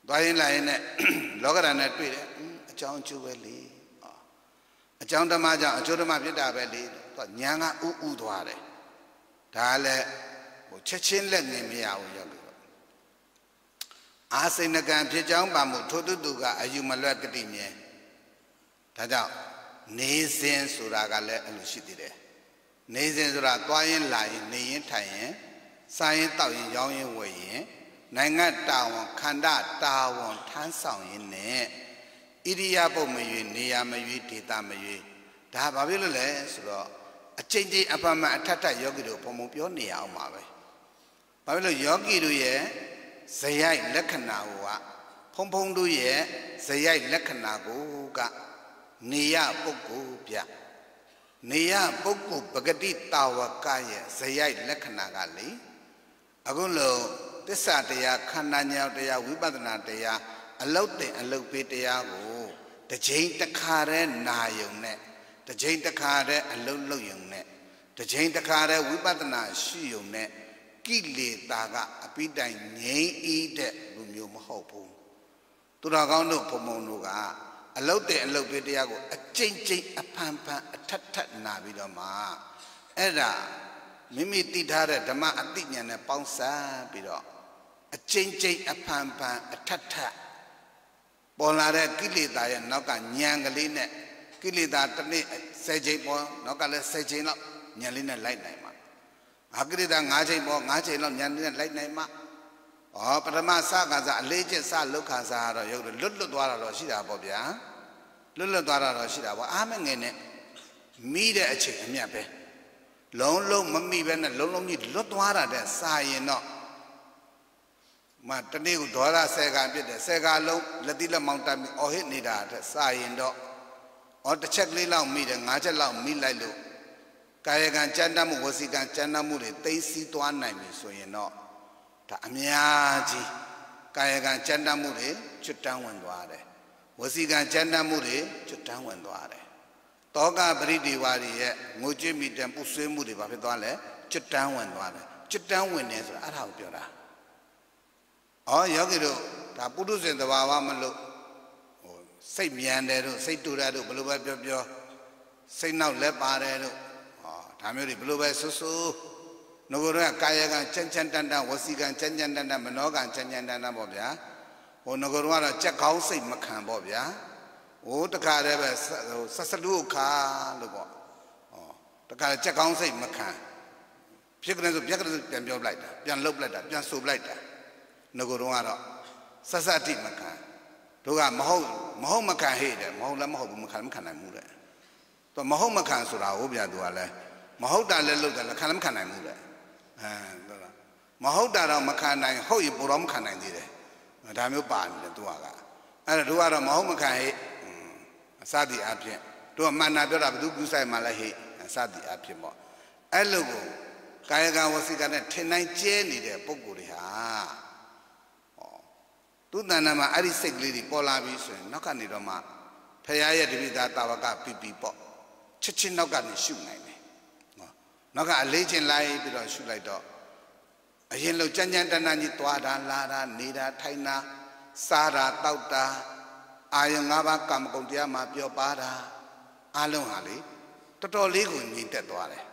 Speaker 2: တွားရင်လာရင်နဲ့လောကဓာတ်နဲ့တွေ့တယ်အကြောင်းအကျိုးပဲလေဟောအကြောင်းဓမ္မကြောင့်အကျိုးဓမ္မဖြစ်တာပဲလေသူညာကဥဥသွားတယ်ဒါလည်းဟိုချက်ချင်းလက်ငင်မရဘူးရောက်လို့ အာစိဏကံဖြစ်ကြောင်းပါမှုထိုတုတုကအယူမလွတ်ကတိမြဲဒါကြောင့်နေစဉ်ဆိုတာကလည်းအဲ့လိုရှိသေးတယ်နေစဉ်ဆိုတာသွားရင်လာရင်နေရင်ထိုင်ရင်စားရင်တောက်ရင်ရောင်းရင်ဝယ်ရင်နိုင်ငံတာဝန်ခန္ဓာတာဝန်ထမ်းဆောင်ရင်နဲ့ဣရိယာပုတ်မရွေနေရာမရွေဒေတာမရွေဒါဘာဖြစ်လို့လဲဆိုတော့အချိန်ချင်းအပမအထက်ထက်ယောဂီတို့ဘုံဘုံပြောနေရအောင်ပါပဲဘာဖြစ်လို့ယောဂီတို့ရဲ့ ဇယိုက်လက္ခဏာကိုကဖုံဖုံတို့ရဲ့ဇယိုက်လက္ခဏာကိုကနေရပုဂ္ဂိုလ်ပြနေရပုဂ္ဂိုလ်ပဂတိတာဝကရဲ့ဇယိုက်လက္ခဏာကလေအခုလို့သစ္စာတရားခန္ဓာညောတရားဝိပဿနာတရားအလုတ်တင်အလုတ်ပေးတရားကိုတစ်ချိန်တစ်ခါတည်းနာယုံနဲ့တစ်ချိန်တစ်ခါတည်းအလုတ်လုတ်ယုံနဲ့တစ်ချိန်တစ်ခါတည်းဝိပဿနာရှိယုံနဲ့ ကိလေသာကအပိတိုင်ငြိမ့်ဤတဲ့လူမျိုးမဟုတ်ဘူးသူတော်ကောင်းတို့ဘုံဘုံတို့ကအလုတ်တဲ့အလုတ်ပေးတရားကိုအကျိမ့်ကျိမ့်အဖန်ဖန်အထက်ထက်နာပြီးတော့မှအဲ့ဒါမိမိသိထားတဲ့ဓမ္မအသိဉာဏ်နဲ့ပေါင်းစပ်ပြီးတော့အကျိမ့်ကျိမ့်အဖန်ဖန်အထက်ထက်ပေါ်လာတဲ့ကိလေသာရဲ့နောက်ကညံကလေးနဲ့ကိလေသာတစ်နေ့၁၀ချိန်ပေါ်နောက်ကလည်း၁၀ချိန်လောက်ညံလေးနဲ့လိုက်နိုင်မှာ အကိလေသာ၅ချိန်ပေါ်၅ချိန်လောက်ညံလေးနဲ့လိုက်နိုင်မှာဩပထမစကားစားအလေးကျင့်စလုခါစားတော့ရုပ်လွတ်လွတ်သွားတာတော့ရှိတာပေါ့ဗျာလွတ်လွတ်သွားတာတော့ရှိတာပေါ့အားမငယ်နဲ့မိတဲ့အချိန်အမြတ်ပဲလုံးလုံးမမိပဲနဲ့လုံးလုံးကြီးလွတ်သွားတာတဲ့စာရင်တော့မတနေ့ကဒေါသဆယ်ကပြစ်တယ်ဆယ်ကလုံးလက်တိလက်မောင်းတက်ပြီးအော်ဟစ်နေတာတဲ့စာရင်တော့အော်တစ်ချက်ကလေးလောက်မိတယ်ငါးချက်လောက်မိလိုက်လို့ ကာယကံကြမ်းတမ်းမှုဝစီကံကြမ်းတမ်းမှုတွေသိသိသွားနိုင်ပြီဆိုရင်တော့ဒါအများကြီးကာယကံကြမ်းတမ်းမှုတွေကျွတ်တန်းဝင်သွားတယ်ဝစီကံကြမ်းတမ်းမှုတွေကျွတ်တန်းဝင်သွားတယ်တောကပရိဒီဝါတွေရဲ့ငိုကြွမိတံပုဆွေးမှုတွေဘာဖြစ်သွားလဲကျွတ်တန်းဝင်သွားတယ်ကျွတ်တန်းဝင်တယ်ဆိုတာအဲ့ဒါကိုပြောတာဩယောဂီတို့ဒါပုထုဇဉ်တဘာဝမလို့ဟိုစိတ်မြန်တယ်တို့စိတ်တူတယ်တို့ဘယ်လိုပဲပြောပြောစိတ်နောက်လက်ပါတယ်တို့ဟော ဒါမျိုးတွေဘယ်လိုပဲဆူဆူငကိုတော့ကာယကံချမ်းချမ်းတန်တန်ဝစီကံချမ်းချမ်းတန်တန်မနောကံချမ်းချမ်းတန်တန်ပေါ့ဗျာဟိုငကိုတော့ကတော့ကြက်ကောင်းစိတ်မခံပေါ့ဗျာဟိုတခါတည်းပဲဟိုဆက်စလူခါလို့ပေါ့ဟောတခါကြက်ကောင်းစိတ်မခံဖြစ်ကြတယ်ဆိုပြက်ကလေးပြန်ပြောလိုက်တာပြန်လှုပ်လိုက်တာပြန်ဆူလိုက်တာငကိုတော့ကတော့ဆက်ဆက်တိမခံတို့ကမဟုတ်မဟုတ်မခံဟဲ့တယ်မဟုတ်လည်းမဟုတ်ဘူးမခံမခံနိုင်ဘူးတဲ့သူမဟုတ်မခံဆိုတာဟုတ်ဗျာသူကလည်း မဟုတ်တာလည်းလုပ်တယ်လည်းခံလည်းမခံနိုင်ဘူးတဲ့အဲမဟုတ်တာတော့မခံနိုင်ဟုတ်ရင်ပိုတော့မခံနိုင်သေးတယ်ဒါမျိုးပါနေတယ်သူကအဲ့ဒါတို့ကတော့မဟုတ်မခံဟဲ့အစသည်အဖြစ်တို့ကမှန်တာပြောတာဘယ်သူကူးဆိုင်မှလည်းဟဲ့အစသည်အဖြစ်ပေါ့အဲ့လိုကိုကာယကံဝစီကံနဲ့ထင်နိုင်ကျဲနေတဲ့ပုံကိုယ်တွေဟာသူ့တဏ္ဍာမှာအဲ့ဒီစိတ်ကလေးတွေပေါ်လာပြီဆိုရင်နောက်ကနေတော့မှဖရာရဲ့တပိသားတာဝကပြပြပေါ့ချက်ချင်းနောက်ကနေရှုနိုင်တယ်ဟော နောက်ကအလေးချင်းလိုက်ပြီးတော့ရှုလိုက်တော့အရင်လို့ကြမ်းကြမ်းတန်းတန်းကြီးသွားတာလာတာနေတာထိုင်တာစားတာတောက်တာအာယုံ၅ပါးကာမဂုဏ်တရားမှာပြောပါတာအလုံးဟာလေတော်တော်လေးကိုညီတက်သွားတယ်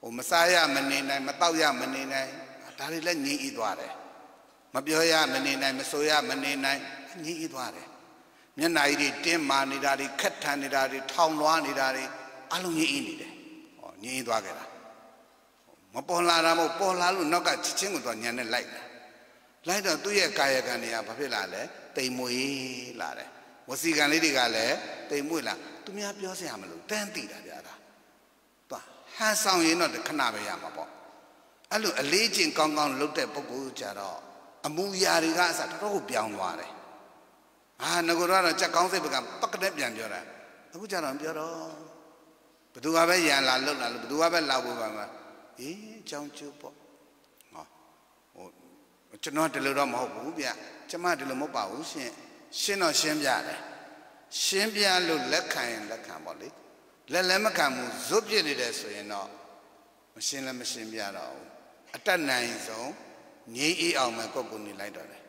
Speaker 2: ဟိုမစားရမနေနိုင်မတောက်ရမနေနိုင်ဒါတွေလည်းငြိဤသွားတယ်မပြောရမနေနိုင်မဆိုရမနေနိုင်ငြိဤသွားတယ်မျက်နှာကြီးတွေတင်းမာနေတာတွေခက်ထန်နေတာတွေထောင်လွှားနေတာတွေအလုံးငြိဤနေတယ်ဟောငြိဤသွားကြတာ မပေါ်လာတာမဟုတ်ပေါ်လာလို့နောက်ကချစ်ချင်းကိုတော့ညံနဲ့လိုက်တာလိုက်တော့သူ့ရဲ့ကာယကံတွေကဘာဖြစ်လာလဲတိမ်မွေးလာတယ်ဝစီကံလေးတွေကလည်းတိမ်မွေးလာသူများပြောစရာမလိုတန်းတည်တာဗျာဒါသွားဟန်ဆောင်ရင်တော့ခဏပဲရမှာပေါ့အဲ့လိုအလေးကျင့်ကောင်းကောင်းလုပ်တဲ့ပုဂ္ဂိုလ်ကြတော့အမူအရာတွေကအစတော်တော်ကိုပြောင်းသွားတယ်အာငကိုတော့ကြက်ကောင်းစိတ်ပကပကတဲ့ပြန်ပြောတာအခုကြတော့ပြောတော့ဘသူကပဲရန်လာလှုပ်လာလို့ဘသူကပဲလာဖို့ပါမှာ အေးအကြောင်းကျိုးပေါ့ဟောဟိုကျွန်တော်ဒီလိုတော့မဟုတ်ဘူးဗျကျမဒီလိုမဟုတ်ပါဘူးရှင်ရှင်းတော့ရှင်းပြတယ်ရှင်းပြလို့လက်ခံရင်လက်ခံပေါ့လေလက်လည်းမခံဘူးဇွတ်ပြစ်နေတယ်ဆိုရင်တော့မရှင်းလည်းမရှင်းပြတော့ဘူးအတက်နိုင်ဆုံးငြိမ်းအေးအောင်ပဲကိုယ့်ကိုယ်နေလိုက်တော့တယ်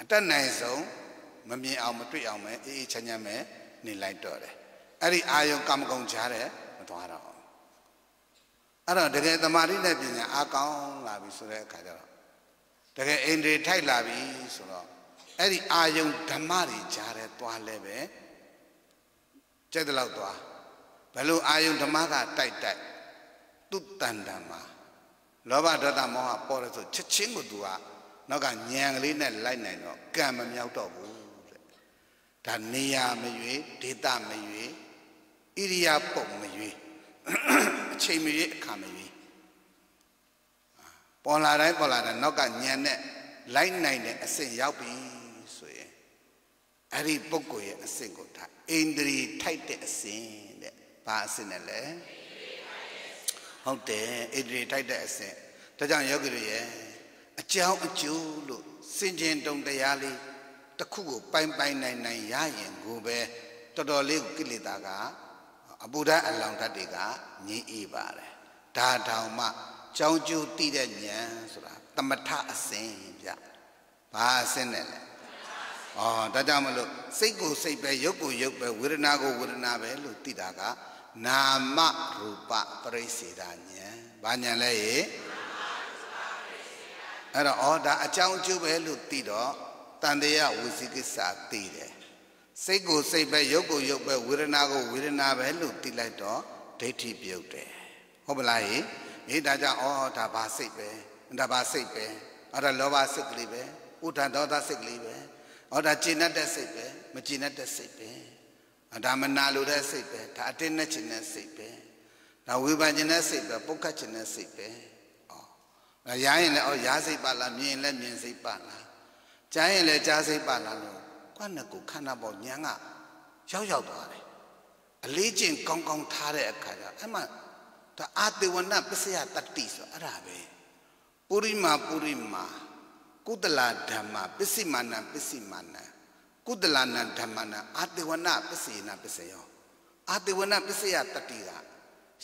Speaker 2: အတက်နိုင်ဆုံးမမြင်အောင်မတွေ့အောင်ပဲအေးအေးချမ်းချမ်းပဲနေလိုက်တော့တယ်အဲ့ဒီအာယုံကမ္မကုံကြားတယ်မသွားတော့ အဲ့တော့တကယ်တမာတိနဲ့ပညာအကောင်းလာပြီဆိုတဲ့အခါကျတော့တကယ်အိန္ဒြေထိုက်လာပြီဆိုတော့အဲ့ဒီအာယုံဓမ္မတွေကြားတယ်သွားလဲပဲကျက်တဲ့လောက်သွားဘယ်လိုအာယုံဓမ္မကတိုက်တိုက်သူတန်တန်မှာလောဘဒေါသမောဟပေါ်တယ်ဆိုချက်ချင်းကိုသူကနောက်ကညံကလေးနဲ့လိုက်နိုင်တော့ကံမမြောက်တော့ဘူးတဲ့ဒါနေရာမရွေဒေသမရွေဣရိယာပုတ်မရွေ အချိန်မရွေအခါမရွေပေါ်လာတိုင်းပေါ်လာတိုင်းနောက်ကညံနဲ့လိုက်နိုင်တဲ့အဆင့်ရောက်ပြီဆိုရင်အဲ့ဒီပုဂ္ဂိုလ်ရဲ့အဆင့်ကိုဒါအိန္ဒြေထိုက်တဲ့အဆင့်တဲ့ဘာအဆင့်နဲ့လဲဟုတ်တယ်ဣတိထိုက်တဲ့အစဉ်ဒါကြောင့်ယောဂီတို့ရဲ့အကြောင်းအကျိုးလို့စင်ကျင်တုံတရားလေးတစ်ခုကိုပိုင်ပိုင်နိုင်နိုင်ရရင်ကိုပဲတော်တော်လေးကိလေသာက အပူဓာတ်အလောင်ဓာတ်တွေကငြိအေးပါတယ်ဒါတောင်မှကြောင်းကျိုးသိတဲ့ဉာဏ်ဆိုတာတမထအစဉ်ဗျဘာအစဉ်နဲ့လဲဩဒါကြောင့်မလို့စိတ်ကိုစိတ်ပဲရုပ်ကိုရုပ်ပဲဝေဒနာကိုဝေဒနာပဲလို့သိတာကနာမရူပပရိစေဒဉာဏ်ဘာဉာဏ်လဲရေအဲ့တော့ဩဒါအကြောင်းအကျိုးပဲလို့သိတော့တန်တရားဝစီကိစ္စသိတယ် စိတ်ကိုစိတ်ပဲရုပ်ကိုရုပ်ပဲဝေဒနာကိုဝေဒနာပဲလို့သိလိုက်တော့ဒိဋ္ဌိပြုတ်တယ်ဟုတ်ပလားဟိအေးဒါကြောင့်ဩဒါဘာစိတ်ပဲဒါဘာစိတ်ပဲအဲ့ဒါလောဘစိတ်ကလေးပဲဥဒ္ဒဒေါသစိတ်ကလေးပဲဩဒါကျင့်တတ်တဲ့စိတ်ပဲမကျင့်တတ်တဲ့စိတ်ပဲဒါမနာလိုတဲ့စိတ်ပဲဒါအတင်းနဲ့ခြင်းတဲ့စိတ်ပဲဒါဝေဖန်ခြင်းတဲ့စိတ်ပဲပုတ်ခတ်ခြင်းတဲ့စိတ်ပဲဩရရင်လည်းဩရာစိတ်ပါလားမြင်ရင်လည်းမြင်စိတ်ပါလားကြားရင်လည်းကြားစိတ်ပါလားလို့ ကွနဲ့ကိုခန္ဓာပေါ်ဉာဏ်ကရောက်ရောက်သွားတယ်အလေးကျင့်ကောင်းကောင်းထားတဲ့အခါကျအဲ့မှဒါအာတေဝနပစ္စယတတ္တိဆိုအဲ့ဒါပဲပုရိမာပုရိမာကုသလဓမ္မပစ္စည်းမာနပစ္စည်းမာနကုသလနာဓမ္မနာအာတေဝနပစ္စယေနပစ္စယောအာတေဝနပစ္စယတတ္တိက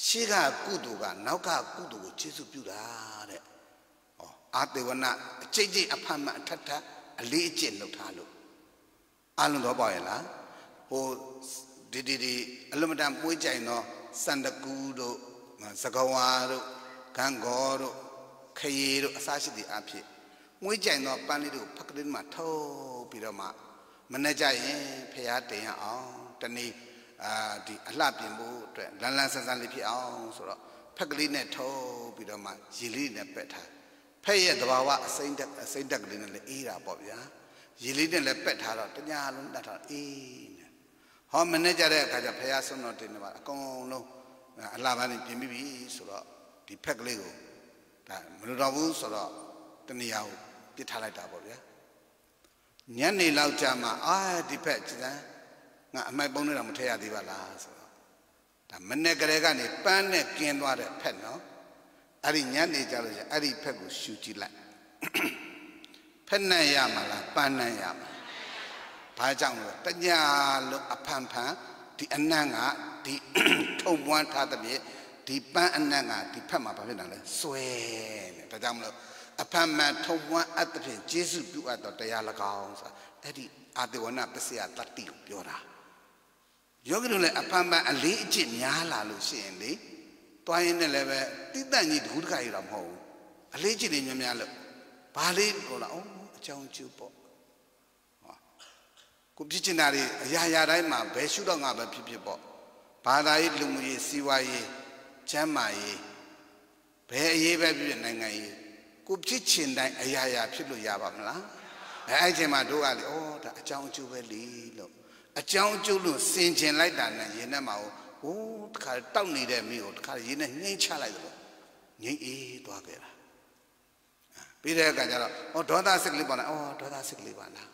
Speaker 2: ရှေးကကုသိုလ်ကနောက်ကကုသိုလ်ကိုကျေစုပြုတာတဲ့။ဩအာတေဝနအကျိတ်ကျိတ်အဖတ်မှအထက်ထပ်အလေးအကျင့်လုပ်ထားလို့ အလုံးတော့ပေါ့ရလား။ဟိုဒီဒီဒီအလုံးမတန်ပွေးကြိုင်တော့စန္ဒကူတို့သကဝါတို့ဂံဂောတို့ခရီတို့အစရှိသည့်အဖြစ်မွေးကြိုင်တော့ပန်းလေးတို့ဖက်ကလေးမှာထုတ်ပြီးတော့မှမနေ့ကျရင်ဖះတင်ရအောင်တနေ့အာဒီအလှပြင်ဖို့အတွက်လန်းလန်းဆန်းဆန်းလေးဖြစ်အောင်ဆိုတော့ဖက်ကလေးနဲ့ထုတ်ပြီးတော့မှရေလေးနဲ့ပက်ထားဖက်ရဲ့သဘာဝအစိမ့်တက်အစိမ့်တက်ကလေးနဲ့လည်းအေးတာပေါ့ဗျာ ရေလေးနဲ့လည်းပက်ထားတော့တညာလုံးတတ်ထားအေးနေဟောမနေ့ကျတဲ့အခါကျဖះဆုံးတော့တင်နေပါအကုန်လုံးအလှပန်းနေပြင်ပြီးပြီဆိုတော့ဒီဖက်ကလေးကိုဒါမလိုတော့ဘူးဆိုတော့တနေရာကိုပြစ်ထားလိုက်တာပေါ့ဗျာညနေလောက်ကြာမှအာဒီဖက်ကျန်ငါအမိုက်ပုံးနေတာမထည့်ရသေးပါလားဆိုတော့ဒါမနေ့ကလေးကနေပန်းနဲ့กินသွားတဲ့ဖက်နော်အဲ့ဒီညနေကြလို့အဲ့ဒီဖက်ကိုရှူကြည့်လိုက် ဖက်နဲ့ရမှာလားပန်းနဲ့ရမှာဘာကြောင့်လဲတညာလုံးအဖန်ဖန်ဒီအနံ့ကဒီထုံပွားထားတဲ့မြေဒီပန်းအနံ့ကဒီဖက်မှာဘာဖြစ်တာလဲစွဲနေဒါကြောင့်မလို့အဖန်မှန်ထုံပွားအပ်တဲ့ဖြင့်ဂျေစုပြုအပ်တော်တရား၎င်းဆိုတာအဲ့ဒီအာတေဝနပစ္စယတတ္တိကိုပြောတာယောဂီတို့လည်းအဖန်မှန်အလေးအကျင့်များလာလို့ရှိရင်လေသွားရင်းနဲ့လည်းပဲတိတန့်ကြီးတခုတခါရတော့မဟုတ်ဘူးအလေးကြည့်နေများများလို့ ဘာလေးလို့လားအော်အကြောင်းကျူပေါ့ကိုပြစ်ချင်တာတွေအရာရာတိုင်းမှာဘယ်ရှုတော့ငါပဲဖြစ်ဖြစ်ပေါ့ဘာသာရေးလူမှုရေးစီးပွားရေးချမ်းမာရေးဘယ်အရေးပဲဖြစ်ဖြစ်နိုင်ငံရေးကိုဖြစ်ချင်တိုင်းအရာရာဖြစ်လို့ရပါမလားအဲအဲ့ချိန်မှာတို့ကလေဩဒါအကြောင်းအကျိုးပဲလीလို့အကြောင်းအကျိုးလို့စင်ကျင်လိုက်တာနဲ့ရင်ထဲမှာဟိုတခါတောက်နေတဲ့မိကိုတခါရင်ထဲနှိမ့်ချလိုက်တယ်ငြိမ့်အေးသွားခဲ့တာ ပြီးတဲ့အခါကျတော့ဩဒေါသစိတ်ကလေးပေါ်လာဩဒေါသစိတ်ကလေးပါလား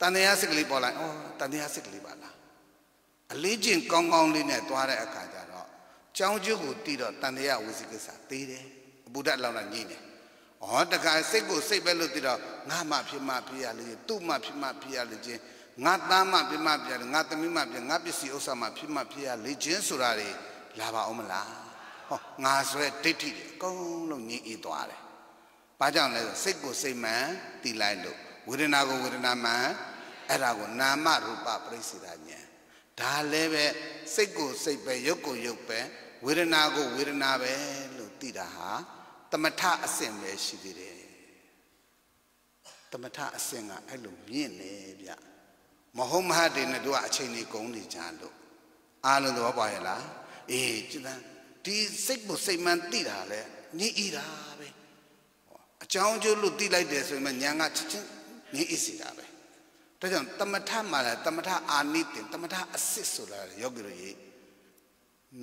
Speaker 2: တန်တရားစိတ်ကလေးပေါ်လာဩတန်တရားစိတ်ကလေးပါလားအလေးကျင့်ကောင်းကောင်းလေးနဲ့သွားတဲ့အခါကျတော့ကြောင်းကျုပ်ကိုတီးတော့တန်တရားဝိသိကိစ္စသေးတယ်အဘုဒ္ဓလောက်နဲ့ညိနေဩတခါစိတ်ကိုစိတ်ပဲလို့တီးတော့ငါမှဖြစ်မှဖြစ်ရလေသူ့မှဖြစ်မှဖြစ်ရလေချင်းငါသားမှဖြစ်မှဖြစ်ရငါသမီးမှဖြစ်ငါပစ္စည်းဥစ္စာမှဖြစ်မှဖြစ်ရလေချင်းဆိုတာတွေလာပါအောင်မလားဟောငါဆွဲဒိဋ္ဌိတွေအကုန်လုံးညှိအေးသွားတယ် ဘာကြောင့်လဲဆိုစိတ်ကိုစိတ်မှန်တည်လိုက်လို့ဝေဒနာကိုဝေဒနာမှန်အဲ့ဒါကိုနာမရူပပရိစ္ဆေဒဉာဏ်ဒါလည်းပဲစိတ်ကိုစိတ်ပဲရုပ်ကိုရုပ်ပဲဝေဒနာကိုဝေဒနာပဲလို့သိတာဟာတမထအဆင့်ပဲရှိသေးတယ်တမထအဆင့်ကအဲ့လိုမြင့်နေဗျမဟုတ်မဟုတ်တွေနဲ့တို့ကအချိန်ကြီးကုန်နေကြလို့အားလုံးသဘောပေါက်ရဲ့လားအေးကျန်ဒီစိတ်ကိုစိတ်မှန်သိတာလဲညှိဤတာပဲအ ကြောင်းကျိုးလို့သိလိုက်တယ်ဆိုရင်ညာကချက်ချင်းညှိဤစီတာပဲဒါကြောင့်တမထမှာလဲတမထအာနိတင်တမထအစစ်ဆိုတာယောဂီတို့ရေ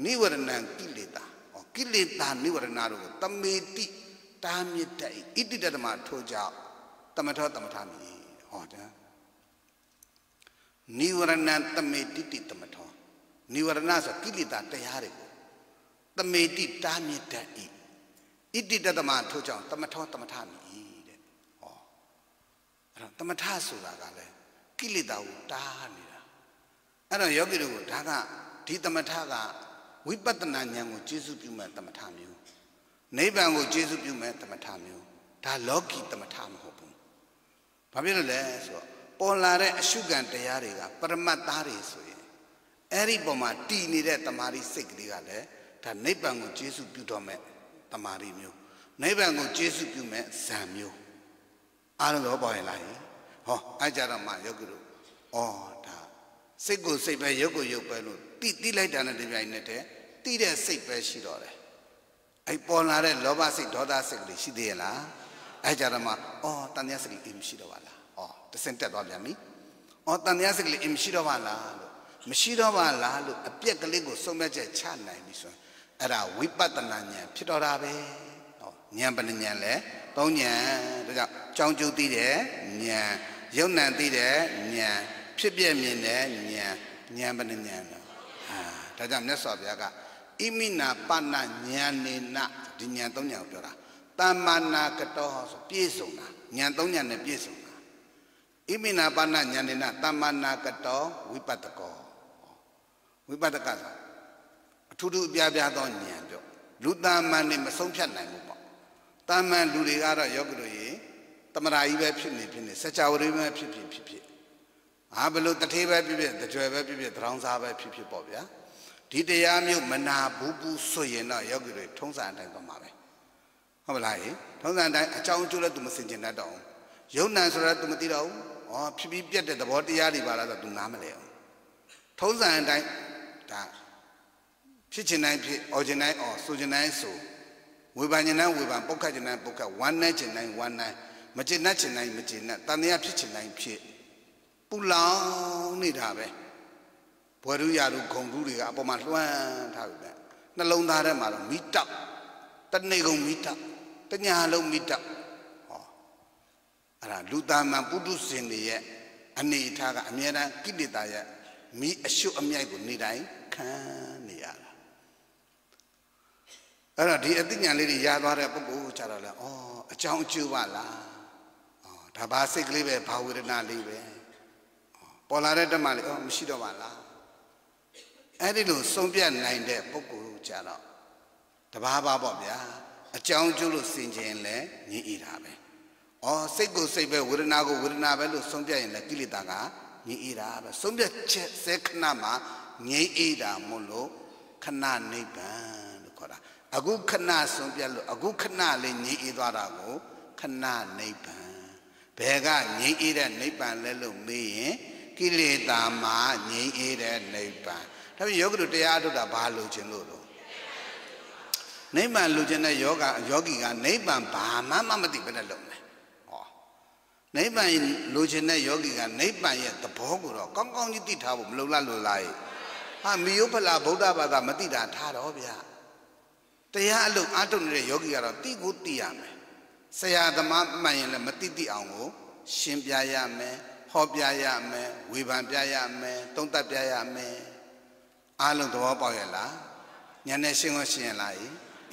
Speaker 2: နိဝရဏံကိလေသာဟောကိလေသာနိဝရဏတို့ကိုတမေတိတာမြစ်တိုင်ဣတိတတမထိုးကြောင့်တမထောတမထမီဟောတယ်နိဝရဏတမေတိတိတမထောနိဝရဏဆိုကိလေသာတရားတွေကိုတမေတိတာမြစ်တတ်ဤ ဣတိတတမထိုးကြောင့်တမထောတမထမီတဲ့ဟောအဲ့တော့တမထဆိုတာကလည်းကိလေသာကိုတားနေတာအဲ့တော့ယောဂီတို့ကဒါကဒီတမထကဝိပဿနာဉာဏ်ကိုကျေစုပြုမဲ့တမထမျိုးနိဗ္ဗာန်ကိုကျေစုပြုမဲ့တမထမျိုးဒါလောကီတမထမဟုတ်ဘူးဘာဖြစ်လို့လဲဆိုတော့ပေါ်လာတဲ့အရှုခံတရားတွေကပရမတ်သားတွေဆိုရင်အဲ့ဒီပုံမှာတည်နေတဲ့တမာရီစိတ်ကလေးကလည်းဒါနိဗ္ဗာန်ကိုကျေစုပြုတော့မဲ့ တမာရီမျိုးနိဗ္ဗာန်ကိုကျေစုပြုမဲ့ဇံမျိုးအားလုံးတော့ပေါ်ရင်လားဟောအဲ့ကြတော့မှယောဂီတို့ဩဒါစိတ်ကိုစိတ်ပဲရုပ်ကိုရုပ်ပဲလို့တိတိလိုက်တာနဲ့တပြိုင်နက်တည်းတိတဲ့စိတ်ပဲရှိတော့တယ်အဲ့ပေါ်လာတဲ့လောဘစိတ်ဒေါသစိတ်ကလေးရှိသေးရဲ့လားအဲ့ကြတော့မှဩတန်မြတ်စိတ်အင်းမရှိတော့ပါလားဩတစင်တက်သွားပြန်ပြီဩတန်မြတ်စိတ်ကလေးအင်းမရှိတော့ပါလားလို့မရှိတော့ပါလားလို့အပြက်ကလေးကိုစုံမဲ့ချက်ချနိုင်ပြီဆိုရင် အဲ့ဒါဝိပဿနာဉာဏ်ဖြစ်တော့တာပဲဟောဉာဏ်ပဏဉာဏ်လဲသုံးဉာဏ်ဒါကြောင့်ကြောင်းကျုပ်သိတဲ့ဉာဏ်ယုံ nant သိတဲ့ဉာဏ်ဖြစ်ပြမြင်တဲ့ဉာဏ်ဉာဏ်ပဏဉာဏ်တော့ဟာဒါကြောင့်မြတ်စွာဘုရားကဣမိနာပဏဉာဏ်နေနဒီဉာဏ်သုံးဉာဏ်ကိုပြောတာတမ္မာနာကတောဆိုပြည့်စုံတာဉာဏ်သုံးဉာဏ်နဲ့ပြည့်စုံတာဣမိနာပဏဉာဏ်နေနတမ္မာနာကတောဝိပတ္တကောဝိပတ္တကဆိုအ ထူးထူးအပြားပြားသောဉာဏ်ပြောလူတမ္မန်နေမဆုံးဖြတ်နိုင်ဘူးပေါ့တမ္မန်လူတွေကတော့ယောဂလို့ရေတမရာကြီးပဲဖြစ်နေဖြစ်နေစัจ java တွေပဲဖြစ်ဖြစ်ဖြစ်ဖြစ်ဟာဘလို့တထေးပဲဖြစ်ဖြစ်တကြွယ်ပဲဖြစ်ဖြစ်တရောင်းစားပဲဖြစ်ဖြစ်ပေါ့ဗျာဒီတရားမျိုးမနာဘူးဘူးဆိုရင်တော့ယောဂီတွေထုံးစံအတိုင်းသွားမှာပဲဟုတ်မလားဟင်ထုံးစံအတိုင်းအကြောင်းအကျိုးလည်း तू မစင်ကျင်တတ်တော့ဘူးယုံ nant ဆိုတော့ तू မသိတော့ဘူးဩဖြစ်ပြီးပြတ်တဲ့သဘောတရားတွေပါလားဆိုတော့ तू နားမလဲအောင်ထုံးစံအတိုင်းဒါ ဖြစ်ချင်တိုင်းဖြစ်အော်ချင်တိုင်းအော်ဆိုချင်တိုင်းဆိုဝေဘာချင်တိုင်းဝေဘာပုတ်ခတ်ချင်တိုင်းပုတ်ခတ်ဝမ်းနဲ့ချင်တိုင်းဝမ်းနဲ့မကျင်တတ်ချင်တိုင်းမကျင်တတ်တန်တရားဖြစ်ချင်တိုင်းဖြစ်ပူလောင်နေတာပဲဘွယ်ရူရူဂုံတူးတွေကအပေါ်မှာလွှမ်းထားပြီပဲနှလုံးသားထဲမှာတော့မိတောက်တနေ့ကုန်မိတောက်တညာလုံးမိတောက်ဟောအဲ့ဒါလူသားမှပုထုဇဉ်တွေရဲ့အနေအထားကအမြဲတမ်းကိလေသာရဲ့မိအရှုအမြိုက်ကိုနေတိုင်းခံနေရတာ အဲ့တော့ဒီအသိဉာဏ်လေးတွေရသွားတဲ့ပုဂ္ဂိုလ်ကြတော့လေဩအကြောင်းအကျိုးပါလားဩဒါဘာစိတ်ကလေးပဲဘာဝေဒနာလေးပဲပေါ်လာတဲ့တမလေးဩမရှိတော့ပါလားအဲ့ဒီလိုဆုံးပြတ်နိုင်တဲ့ပုဂ္ဂိုလ်ကြတော့တဘာဘာပေါ့ဗျာအကြောင်းကျိုးလို့စင်ကြင်လဲညင်ဤတာပဲဩစိတ်ကိုစိတ်ပဲဝေဒနာကိုဝေဒနာပဲလို့ဆုံးပြတ်ရင်လည်းကိလေသာကငြိမ်အေးတာပဲဆုံးဖြတ်ချက်စဲခဏမှာငြိမ်အေးတာမို့လို့ခဏနိဗ္ဗာန်လို့ခေါ်တာ အခုခဏဆုံးပြတ်လို့အခုခဏလေးငြိအေးသွားတာကိုခဏနိဗ္ဗာန်ဘယ်ကငြိအေးတဲ့နိဗ္ဗာန်လဲလို့မေးရင်ကိလေသာမှာငြိအေးတဲ့နိဗ္ဗာန်ဒါပေမဲ့ယောဂီတို့တရားထုတ်တာဘာလို့ခြင်းလို့တော့နိဗ္ဗာန်လူခြင်းတဲ့ယောဂယောဂီကနိဗ္ဗာန်ဘာမှမမသိဘဲနဲ့လုပ်မယ်ဟောနိဗ္ဗာန်လူခြင်းတဲ့ယောဂီကနိဗ္ဗာန်ရဲ့သဘောကိုတော့ကောင်းကောင်းကြီးသိထားဖို့မလုံလလို့လားဟာမိယုဖလာဗုဒ္ဓဘာသာမသိတာထားတော့ဗျာ တရားအလုပ်အားထုတ်နေတဲ့ယောဂီကတော့တိကိုသိရမယ်ဆရာသမားမှန်ရင်လည်းမသိသိအောင်ကိုရှင်းပြရမယ်ဟောပြရမယ်ဝေဖန်ပြရမယ်သုံးသပ်ပြရမယ်အားလုံးသဘောပေါက်ရလားဉာဏ်နဲ့ရှင်းခွင့်ရှင်းရလား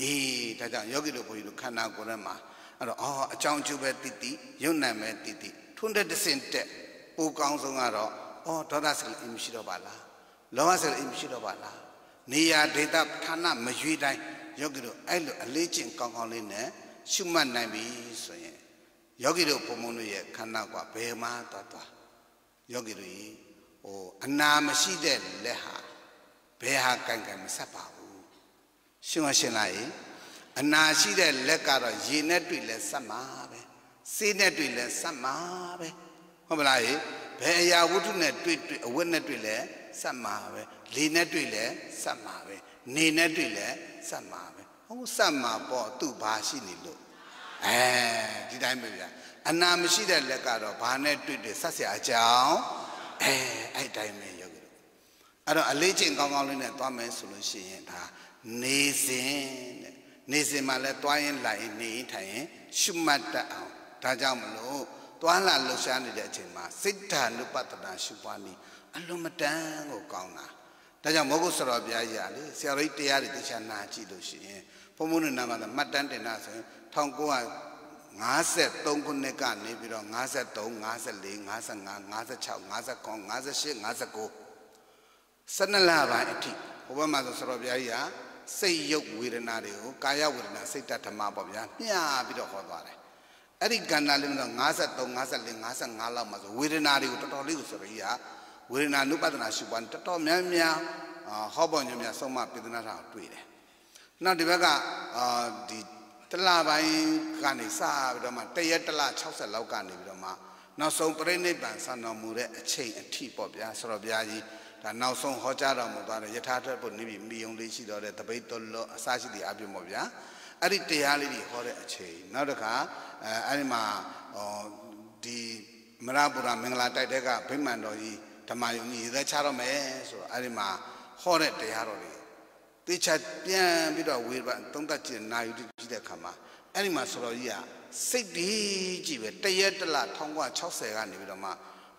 Speaker 2: အေးဒါကြောင့်ယောဂီတို့ဘုန်းကြီးတို့ခန္ဓာကိုယ်ထဲမှာအဲ့တော့အော်အကြောင်းအကျိုးပဲတည်တည်ယုံနာမယ်တည်တည်ထွန်းတဲ့တဆင့်တက်ပိုကောင်းဆုံးကတော့အော်ဒေါသစကလည်းမရှိတော့ပါလားလောဘစကလည်းမရှိတော့ပါလားနေရာဒေတာဌာနမရွေးတိုင်း ယောဂီတို့အဲ့လိုအလေးကျင့်ကောင်းကောင်းလေးနဲ့ရှုမှတ်နိုင်ပြီဆိုရင်ယောဂီတို့ဘုံဘုံတို့ရဲ့ခန္ဓာကဘယ်မှာသွားသွားယောဂီတို့ဟိုအနာမရှိတဲ့လက်ဟာဘယ်ဟာကံကံမဆက်ပါဘူးရှင်းမရှင်းလားအနာရှိတဲ့လက်ကတော့ရေနဲ့တွေ့လဲဆက်မှာပဲစေးနဲ့တွေ့လဲဆက်မှာပဲဟုတ်မလားဟိဘယ်အရာဝတ္ထုနဲ့တွေ့တွေ့အဝတ်နဲ့တွေ့လဲဆက်မှာပဲလေနဲ့တွေ့လဲဆက်မှာပဲ နေနဲ့တွေ့လဲစက်မှာပဲဟုတ်စက်မှာပေါ့သူ့ဘာရှိနေလို့အဲဒီတိုင်းပဲဗျာအနာမရှိတဲ့လက်ကတော့ဘာနဲ့တွေ့တွေ့ဆက်ဆရာအကြောင်းအဲအဲ့တိုင်းပဲယောဂီတို့အဲ့တော့အလေးချင်းကောင်းကောင်းလေးနဲ့သွားမယ်ဆိုလို့ရှိရင်ဒါနေစဉ်တဲ့နေစဉ်မှာလဲသွားရင်လိုက်ရင်နေရင်ထိုင်ရင်ရှုမှတ်တတ်အောင်ဒါကြောင့်မလို့သွားလာလှုပ်ရှားနေတဲ့အချိန်မှာစိတ်ဓာနုပတ္တနာရှုပွားနည်းအလွန်မတန်ကိုကောင်းတာ ဒါကြောင့်မောဂုစရောဘုရားကြီးကလေဆရာတော်ကြီးတရားတွေတရားနာကြည့်လို့ရှိရင်ဘုံဘုံနဲ့နာမှာမှတ်တမ်းတင်တာဆိုရင်1953ခုနှစ်ကနေပြီးတော့53 54 55 56 59 58 59 12လပိုင်းအထိဟိုဘက်မှာဆိုဆရာဘုရားကြီးကစိတ်ရုပ်ဝေဒနာတွေကိုကာယဝေဒနာစိတ်တဓမ္မပေါ့ဗျာမျှပြီးတော့ဟောသွားတယ်အဲ့ဒီကဏ္ဍလေးမှာ53 54 55လောက်မှာဆိုဝေဒနာတွေကိုတော်တော်လေးကိုဆိုရကြီးက ဝေဒနာနုပဒနာရှုပွားတော်တော်များများဟောပေါ်ညများဆုံးမပြေဒနာတာတွေ့တယ်နောက်ဒီဘက်ကအာဒီတလပိုင်းကနေစပြီးတော့မှတရက်တလ60လောက်ကနေပြီးတော့မှနောက်ဆုံးပြိဋိဘံဆန္တော်မူတဲ့အချိန်အထိပေါ့ဗျာဆိုတော့ဘုရားကြီးဒါနောက်ဆုံးဟောကြားတော်မူသွားတဲ့ယထာထွက်ဖို့နေပြီမိယုံလေးရှိတော်တဲ့တပိတ်တော်လောအစရှိတဲ့အပြည့်ပေါ့ဗျာအဲ့ဒီတရားလေးတွေဟောတဲ့အချိန်နောက်တစ်ခါအဲအဲ့ဒီမှာဟောဒီမရပူရမင်္ဂလာတိုက်တဲ့ကဗိမာန်တော်ကြီး ဓမ္မယုံကြီးရဲချတော့မယ်ဆိုတော့အဲ့ဒီမှာဟောတဲ့တရားတော်တွေတေချာပြန်ပြီးတော့ဝေဘာသုံးသက်ကြည့်နာယူကြည့်တဲ့အခါမှာအဲ့ဒီမှာဆိုတော်ကြီးကစိတ်ဒီကြည့်ပဲတရက်တလ1960ကနေပြီးတော့မှ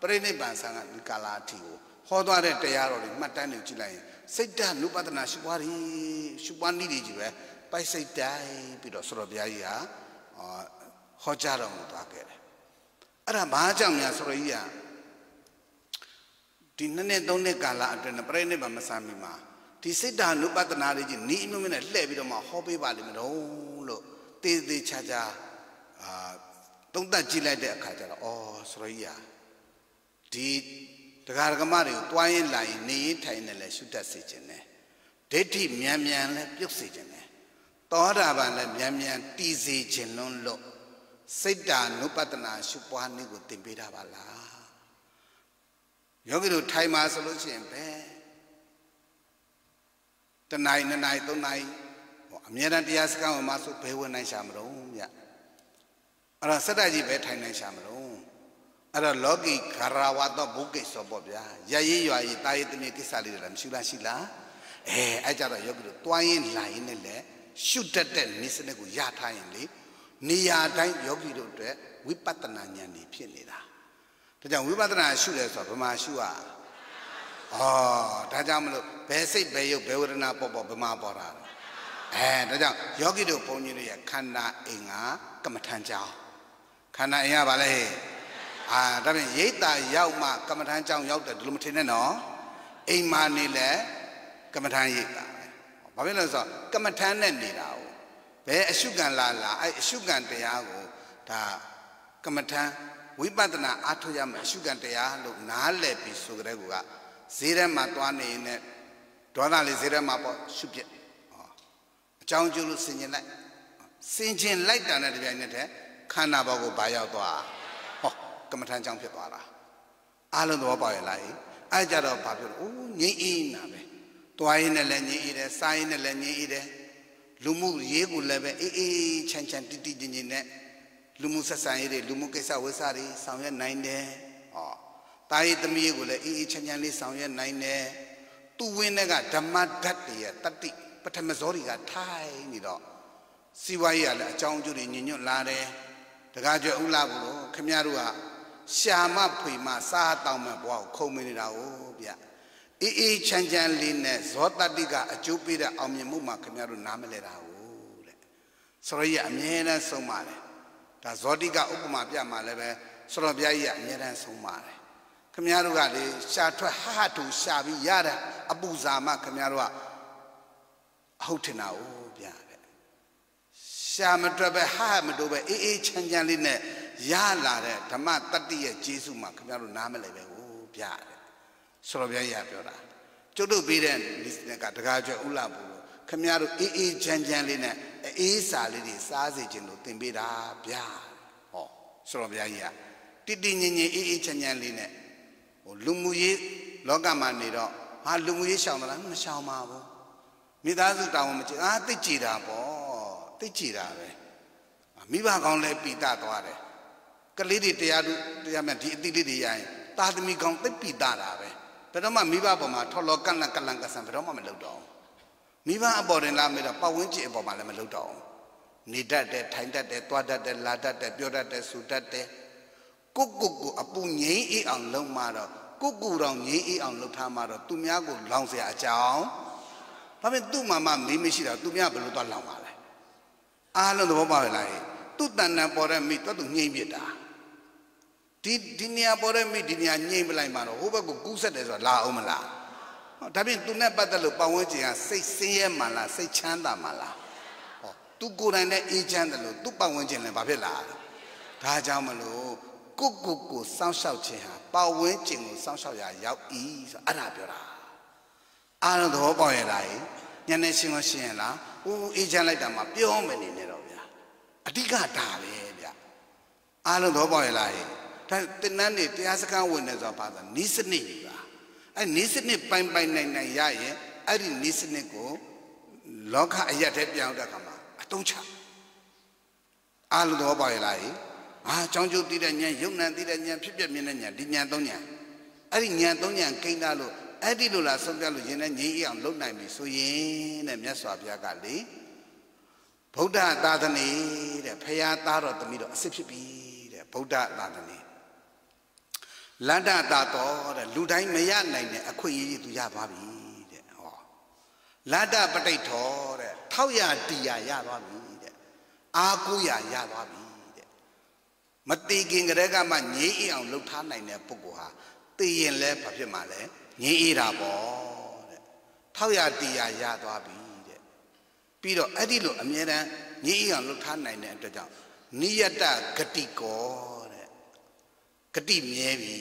Speaker 2: ပြိဋိဘံဆံကဒီကာလာအထိကိုဟောသွားတဲ့တရားတော်တွေမှတ်တမ်းတွေကြည့်လိုက်ရင်စိတ်ဓာတ်နုပဒနာရှုပွားရီရှုပွားနည်းတွေကြီးပဲပိုက်စိတ်တိုင်းပြီးတော့ဆိုတော်ဘုရားကြီးဟာဟောကြားတော်မူသွားခဲ့တယ်အဲ့ဒါဘာကြောင့်များဆိုတော်ကြီးက ဒီနှစ်နှစ်သုံးနှစ်ကာလအတွင်းပြိဋိဘံမဆံမီမှာဒီစိတ်ဓာတ်နုပဒနာတွေကြီးနီးအမျိုးမျိုးနဲ့လှည့်ပြီးတော့မှဟောပေးပါလိမ့်မယ်တော့လို့တေးသေးချာချာအာသုံးသပ်ကြည့်လိုက်တဲ့အခါကျတော့ဩဆိုတော်ကြီးဟာဒီတရားဓမ္မတွေကိုတွားရင်လာရင်နေရင်ထိုင်နေလဲရှုတတ်စေခြင်းနဲ့ဒိဋ္ဌိမြန်မြန်လဲပြုတ်စေခြင်းနဲ့သောတာပန်လဲမြန်မြန်တည်စေခြင်းလုံးလို့စိတ်တာနုပတနာရှုပွားနည်းကိုသင်ပေးတာပါလား ယောဂီတို့ထိုင်မှာဆိုလို့ရှိရင်ပဲတနိုင်နှစ်နိုင်သုံးနိုင်ဟောအမြဲတမ်းတရားစကားဝင်မှာဆိုဘယ်ဝင်နိုင်ရှာမလို့ဗျအဲ့တော့စက်တကြီးပဲထိုင်နိုင်ရှာမလို့အဲ့တော့လောကီခရဝတ္တဘုကိစ္စပေါ့ဗျာရရေးရွာရေးတာရေးတမီကိစ္စလေးတွေလည်းမရှိလားရှိလားအဲအဲ့ကြတော့ယောဂီတို့တွိုင်းရင်လာရင်လည်းရှုတတ်တဲ့နိစ္စနဲ့ကိုရထားရင်လေနေရာတိုင်းယောဂီတို့အတွက်ဝိပဿနာဉာဏ်တွေဖြစ်နေတာ ဒါကြောင့်ဝိပဿနာရှုတယ်ဆိုတော့ဘယ်မှာရှုอ่ะဩဒါကြောင့်မလို့ဘယ်စိတ်ဘယ်ရုပ်ဘယ်ဝေဒနာပေါ်ပေါ်ဘယ်မှာပေါ်တာအဲဒါကြောင့်ယောဂီတို့ဘုန်းကြီးတို့ရဲ့ခန္ဓာအင်္ဂါကမ္မထံကြောင်းခန္ဓာအင်္ဂါဘာလဲဟဲ့အာဒါဖြင့်ရိတ်တာရောက်မှကမ္မထမ်းကြောင်းရောက်တယ်ဒီလိုမထင်နဲ့နော်အိမ်မာနေလဲကမ္မထမ်းရိတ်တာပဲဘာဖြစ်လဲဆိုတော့ကမ္မထမ်းနဲ့နေတာ哦ဘယ်အရှုခံလာလာအဲ့အရှုခံတရားကိုဒါကမ္မထမ်း ဝိပဿနာအားထုတ်ရမယ်အရှုခံတရားလို့နားလည်ပြီးဆိုကြတဲ့ကူကဈေးထဲမှာသွားနေရင်ဒေါသလေးဈေးထဲမှာပေါ့ရှုပြက်အကြောင်းကျိုးလို့ဆင်ခြင်လိုက်ဆင်ခြင်လိုက်တာနဲ့တပြိုင်နက်တည်းခန္ဓာဘောကိုဘာရောက်သွားဟောကမ္မထမ်းကြောင့်ဖြစ်သွားတာအားလုံးသဘောပေါက်ရလားအဲကြတော့ဘာဖြစ်လို့အိုးငြိမ့်အေးနာပဲတွားရင်းနဲ့လည်းငြိမ့်အေးတယ်စားရင်းနဲ့လည်းငြိမ့်အေးတယ်လူမှုရေးကိုလည်းပဲအေးအေးချမ်းချမ်းတိတိကျကျနဲ့ လူမှုဆက်ဆံရေးတွေလူမှုကိစ္စဝိစာတွေဆောင်ရွက်နိုင်တယ်ဟောတာရီသမီးကိုလည်းအေးအေးချမ်းချမ်းလေးဆောင်ရွက်နိုင်တယ်သူဝင်းတဲ့ကဓမ္မဓာတ်တွေရဲ့တတိပထမဇောတွေကထိုင်နေတော့စီဝါရေးကလည်းအကြောင်းအကျိုးတွေညညွတ်လာတယ်တကားကျွဲဥလာဘူးလို့ခမရတို့ကရှာမဖွေမစားတောင်းမဲ့ဘဝကိုခုံမနေတာ哦ဗျအေးအေးချမ်းချမ်းလေးနဲ့ဇောတတိကအကျိုးပေးတဲ့အောင်မြင်မှုမှာခမရတို့နားမလဲတာ哦တဲ့ဆိုရရအမြဲတမ်းဆုံးပါတယ် ဒါဇောတိကဥပမာပြမှာလည်းပဲဆိုတော်ဘုရားကြီးကအမြဲတမ်းဆုံးပါတယ်ခမရတို့ကလေရှာထွက်ဟဟတူရှာပြီးရတာအပူဇာမခမရတို့ကအဟုတ်ထင်တာ哦ဗျတဲ့ရှာမတွက်ပဲဟဟမတို့ပဲအေးအေးချမ်းချမ်းလေးနဲ့ရလာတဲ့ဓမ္မတတ္တိရဲ့ကျေးဇူးမှာခင်ဗျားတို့နားမလဲပဲဟိုဗျာတဲ့ဆိုတော့ဗျာကြီးကပြောတာကျုပ်တို့ပြီးတဲ့ကတကားကျော်ဥလာဘူး ခင်ဗျားတို့အေးအေးချမ်းချမ်းလေးနဲ့အေးစာလေးတွေစားစေခြင်းလို့သင်ပေးတာဗျာဟောဆိုတော့ဗျာကြီးကတိတိငြိမ်ငြိမ်အေးအေးချမ်းချမ်းလေးနဲ့ဟိုလူမှုရေးလောကမှာနေတော့ဟာလူမှုရေးရှောင်မလားမရှောင်ပါဘူးမိသားစုတောင်းမကြည့်အာသိကြည်တာပေါ့သိကြည်တာပဲမိဘကောင်းလဲပိတသွားတယ်ကလေးတွေတရားသူတရားမြတ်ဒီအတိလေးတွေရရင်သာသမီကောင်းသိပိတတာပဲဘယ်တော့မှမိဘပေါ်မှာထော်လောကန့်လန့်ကလန့်ကဆန်ဘယ်တော့မှမလုပ်တော့ မိဘအပေါ်တင်လာမေးတော့ပတ်ဝန်းကျင်အပေါ်မှာလည်းမလုပ်တော့နေတတ်တယ်ထိုင်တတ်တယ်သွားတတ်တယ်လာတတ်တယ်ပြောတတ်တယ်ဆူတတ်တယ်ကိုကိုကိုအပူငိမ့်အေးအောင်လုပ်မှတော့ကိုကိုတော်ငိမ့်အေးအောင်လုပ်ထားမှတော့သူများကိုလောင်เสียအကြောင်းဒါပေမဲ့သူ့မှာမှမေးမရှိတာသူများဘယ်လိုသွားလောင်ပါလဲအားလုံးသဘောပေါက်ရလားသူ့တဏ္ဍပေါ်တဲ့မိတော့သူငိမ့်ပြတာဒီဒီနေရာပေါ်တဲ့မိဒီနေရာညှိမလိုက်မှာတော့ဟိုဘက်ကိုကူးဆက်တယ်ဆိုတာလာအောင်မလားဟော ဒါပြင်သူနဲ့ပတ်သက်လို့ပတ်ဝန်းကျင်ကစိတ်ဆင်းရဲမှလားစိတ်ချမ်းသာမှလားဟောသူကိုယ်တိုင်နဲ့အေးချမ်းတယ်လို့သူပတ်ဝန်းကျင်လည်းဘာဖြစ်လာလဲဒါကြောင့်မလို့ကိုကိုကိုစောင့်ရှောက်ခြင်းဟာပတ်ဝန်းကျင်ကိုစောင့်ရှောက်ရရောက်ဤဆိုအဲ့ဒါပြောတာအားလုံးသဘောပေါက်ရလားညနေရှင်းလို့ရှင်းရလားဦးအေးချမ်းလိုက်တာမှပြောမနေနဲ့တော့ဗျာအဓိကဒါပဲဗျအားလုံးသဘောပေါက်ရလားဒါတင်နန်းနေတရားစခန်းဝင်နေဆိုတာဘာသာနီးစနစ်ကြီးပါ အဲ့နီးစနစ်ပိုင်ပိုင်နိုင်နိုင်ရရင်အဲ့ဒီနီးစနစ်ကိုလောကအရက်တဲ့ပြောင်းတဲ့ခါမှာအတုံးချအားလုံးတော့ပါရလားအာចောင်းကျုပ်တည်တဲ့ဉာဏ်ယုံ nant တည်တဲ့ဉာဏ်ဖြစ်ပြမြင်တဲ့ဉာဏ်ဒီဉာဏ်သုံးဉာဏ်အဲ့ဒီဉာဏ်သုံးဉာဏ်ကိန်းတာလို့အဲ့ဒီလိုလားဆုံးပြလို့ရင်နဲ့ငြိမ်းအောင်လုပ်နိုင်ပြီဆိုရင်တဲ့မြတ်စွာဘုရားကလေဗုဒ္ဓသာသနေတဲ့ဖရာသားတော်သမီးတော်အစ်စ်ဖြစ်ပြီတဲ့ဗုဒ္ဓသာသနေ လန္ဒတာတော်တဲ့လူတိုင်းမရနိုင်တဲ့အခွင့်အရေးသူရသွားပြီတဲ့ဟောလန္ဒပဋိထောတဲ့ထောက်ရတီရရသွားပြီတဲ့အာကိုရရသွားပြီတဲ့မတိခင်ကလေးကမှငြိမ်းအောင်လှုပ်ထားနိုင်တဲ့ပုဂ္ဂိုလ်ဟာသိရင်လဲဘာဖြစ်မှာလဲငြိမ်းအေးတာပေါ့တဲ့ထောက်ရတီရရသွားပြီတဲ့ပြီးတော့အဲ့ဒီလိုအမြဲတမ်းငြိမ်းအေးအောင်လှုပ်ထားနိုင်တဲ့အတွက်ကြောင့်နိယတဂတိကော ဂတိမြဲပြီ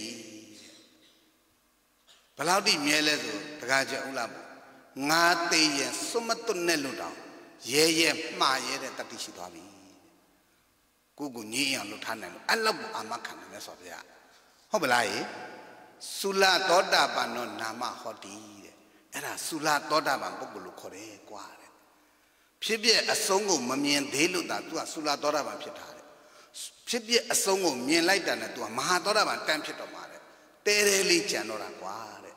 Speaker 2: ဘယ်လောက်တိမြဲလဲဆိုတကားကြအောင်လားငါသေးရင်စွမတွနဲ့လွတ်တောင်ရဲရဲမှားရဲတဲ့တတိရှိသွားပြီကိုကိုငြိမ်းအောင်လုပ်ထားနိုင်လို့အဲ့လောက်အာမခံတယ်မြတ်စွာဘုရားဟုတ်ပလားယေသုလသောတာပန်နောနာမဟောတိတဲ့အဲ့ဒါသုလသောတာပန်ပုဂ္ဂိုလ်လို့ခေါ်တယ်ကွာတဲ့ဖြစ်ဖြစ်အဆုံးကိုမမြင်သေးလို့သာသူကသုလသောတာပန်ဖြစ်တာ ဖြစ်ဖြစ်အဆုံးကိုမြင်လိုက်တာနဲ့ तू ကမဟာသောတာပန်တန်ဖြစ်တော့မှာတဲ့တဲတဲလေးကြံတော့တာကွာတဲ့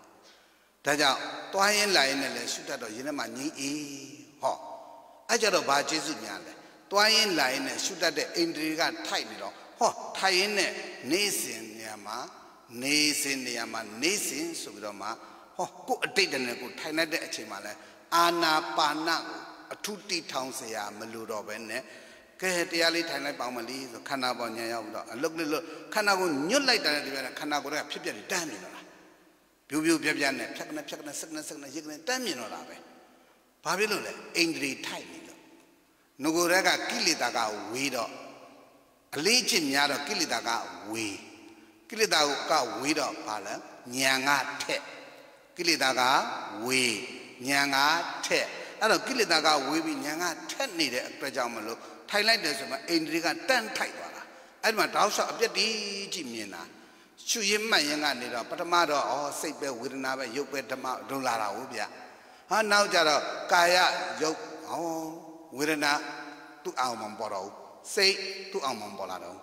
Speaker 2: ဒါကြောင့်တွားရင်လာရင်လည်းရှုတတ်တော့ရင်ထဲမှာငြိမ့်အေးဟောအဲ့ကြတော့ဘာကျေးဇူးများလဲတွားရင်လာရင်လည်းရှုတတ်တဲ့အိန္ဒြေကထိုက်နေတော့ဟောထိုင်ရင်နဲ့နေစဉ်နေရာမှာနေစဉ်နေရာမှာနေစဉ်ဆိုပြီးတော့မှဟောကိုအတိတ်တည်းကိုထိုင်တတ်တဲ့အချိန်မှာလဲအာနာပါနကိုအထုတိထောင်စရာမလိုတော့ဘဲနဲ့ ကဲတရားလေးထိုင်လိုက်ပါမလေးဆိုခန္ဓာပေါ်ညံရောက်တော့အလုတ်လေးလုတ်ခန္ဓာကိုညွတ်လိုက်တယ်ဒီပြန်ခန္ဓာကိုယ်ကဖြစ်ပြပြီးတန်းမြင်တော့လားပြူးပြူးပြပြနဲ့ဖြတ်ကနေဖြတ်ကနေစက်ကနေစက်ကနေရိတ်ကနေတန်းမြင်တော့တာပဲဘာဖြစ်လို့လဲအိန္ဒြေထိုက်နေလို့ငကိုယ်ကကိလေသာကဝေးတော့အလေးချင်းများတော့ကိလေသာကဝေးကိလေသာကဝေးတော့ဘာလဲညံကထက်ကိလေသာကဝေးညံကထက်အဲ့တော့ကိလေသာကဝေးပြီးညာကထက်နေတဲ့အတွက်ကြောင့်မလို့ ထိုင်လိုက်တယ်ဆိုမှအိန္ဒြေကတန်းထိုက်သွားတာအဲ့ဒီမှာတောက်လျှောက်အပြက်တီးကြည့်မြင်တာရှုရင်မှတ်ရင်ကနေတော့ပထမတော့ဩစိတ်ပဲဝေဒနာပဲရုပ်ပဲဓမ္မဒုလာတာဟုတ်ဗျဟာနောက်ကြတော့ကာယရုပ်ဩဝေဒနာသူ့အောင်မပေါ်တော့ဘူးစိတ်သူ့အောင်မပေါ်လာတော့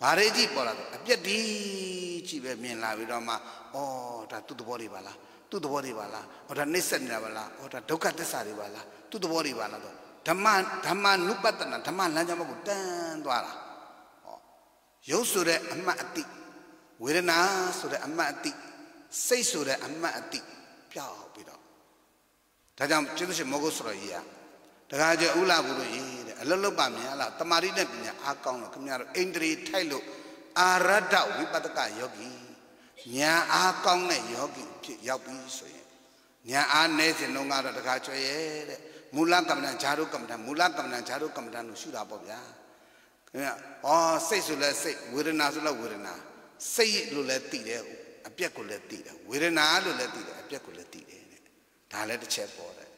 Speaker 2: ဘာတွေကြည့်ပေါ်လာတော့အပြက်တီးကြည့်ပဲမြင်လာပြီးတော့မှဩဒါသူ့သဘောတွေပါလားသူ့သဘောတွေပါလားဟောဒါနှိစ္စနေတာပါလားဟောဒါဒုက္ခသစ္စာတွေပါလားသူ့သဘောတွေပါလားတော့ ဓမ္မဓမ္မနုပတ္တနာဓမ္မလမ်းကြောင်းဘက်ကိုတန်းသွားတာဟောရုပ်ဆိုတဲ့အမှတ်အတိဝေဒနာဆိုတဲ့အမှတ်အတိစိတ်ဆိုတဲ့အမှတ်အတိပြောက်ပြီးတော့ဒါကြောင့်ကျေးဇူးရှင်မောဂုဆိုတော်ကြီးကတခါကျဥလာဘူးလို့ရေးတဲ့အလွတ်လွတ်ပါများလားတမာရိနဲ့ပညာအားကောင်းတော့ခင်ဗျားတို့အိန္ဒြေထိုက်လို့အာရဒ္ဒဝိပဿကယောဂီညာအားကောင်းတဲ့ယောဂီဖြစ်ရောက်ပြီဆိုရင်ညာအားနေစဉ်တော့ကတော့တခါကျွဲရဲ့တဲ့ မူလကမ္မဋ္ဌာန်းဂျာရုကမ္မဋ္ဌာန်းမူလကမ္မဋ္ဌာန်းဂျာရုကမ္မဋ္ဌာန်းလို့ရှုတာပေါ့ဗျာခင်ဗျာဩစိတ်ဆိုလဲစိတ်ဝေဒနာဆိုလဲဝေဒနာစိတ်လို့လဲသိတယ်အပြက်ကိုလည်းသိတယ်ဝေဒနာလို့လည်းသိတယ်အပြက်ကိုလည်းသိတယ်တဲ့ဒါလည်းတစ်ချက်ပေါ်တယ်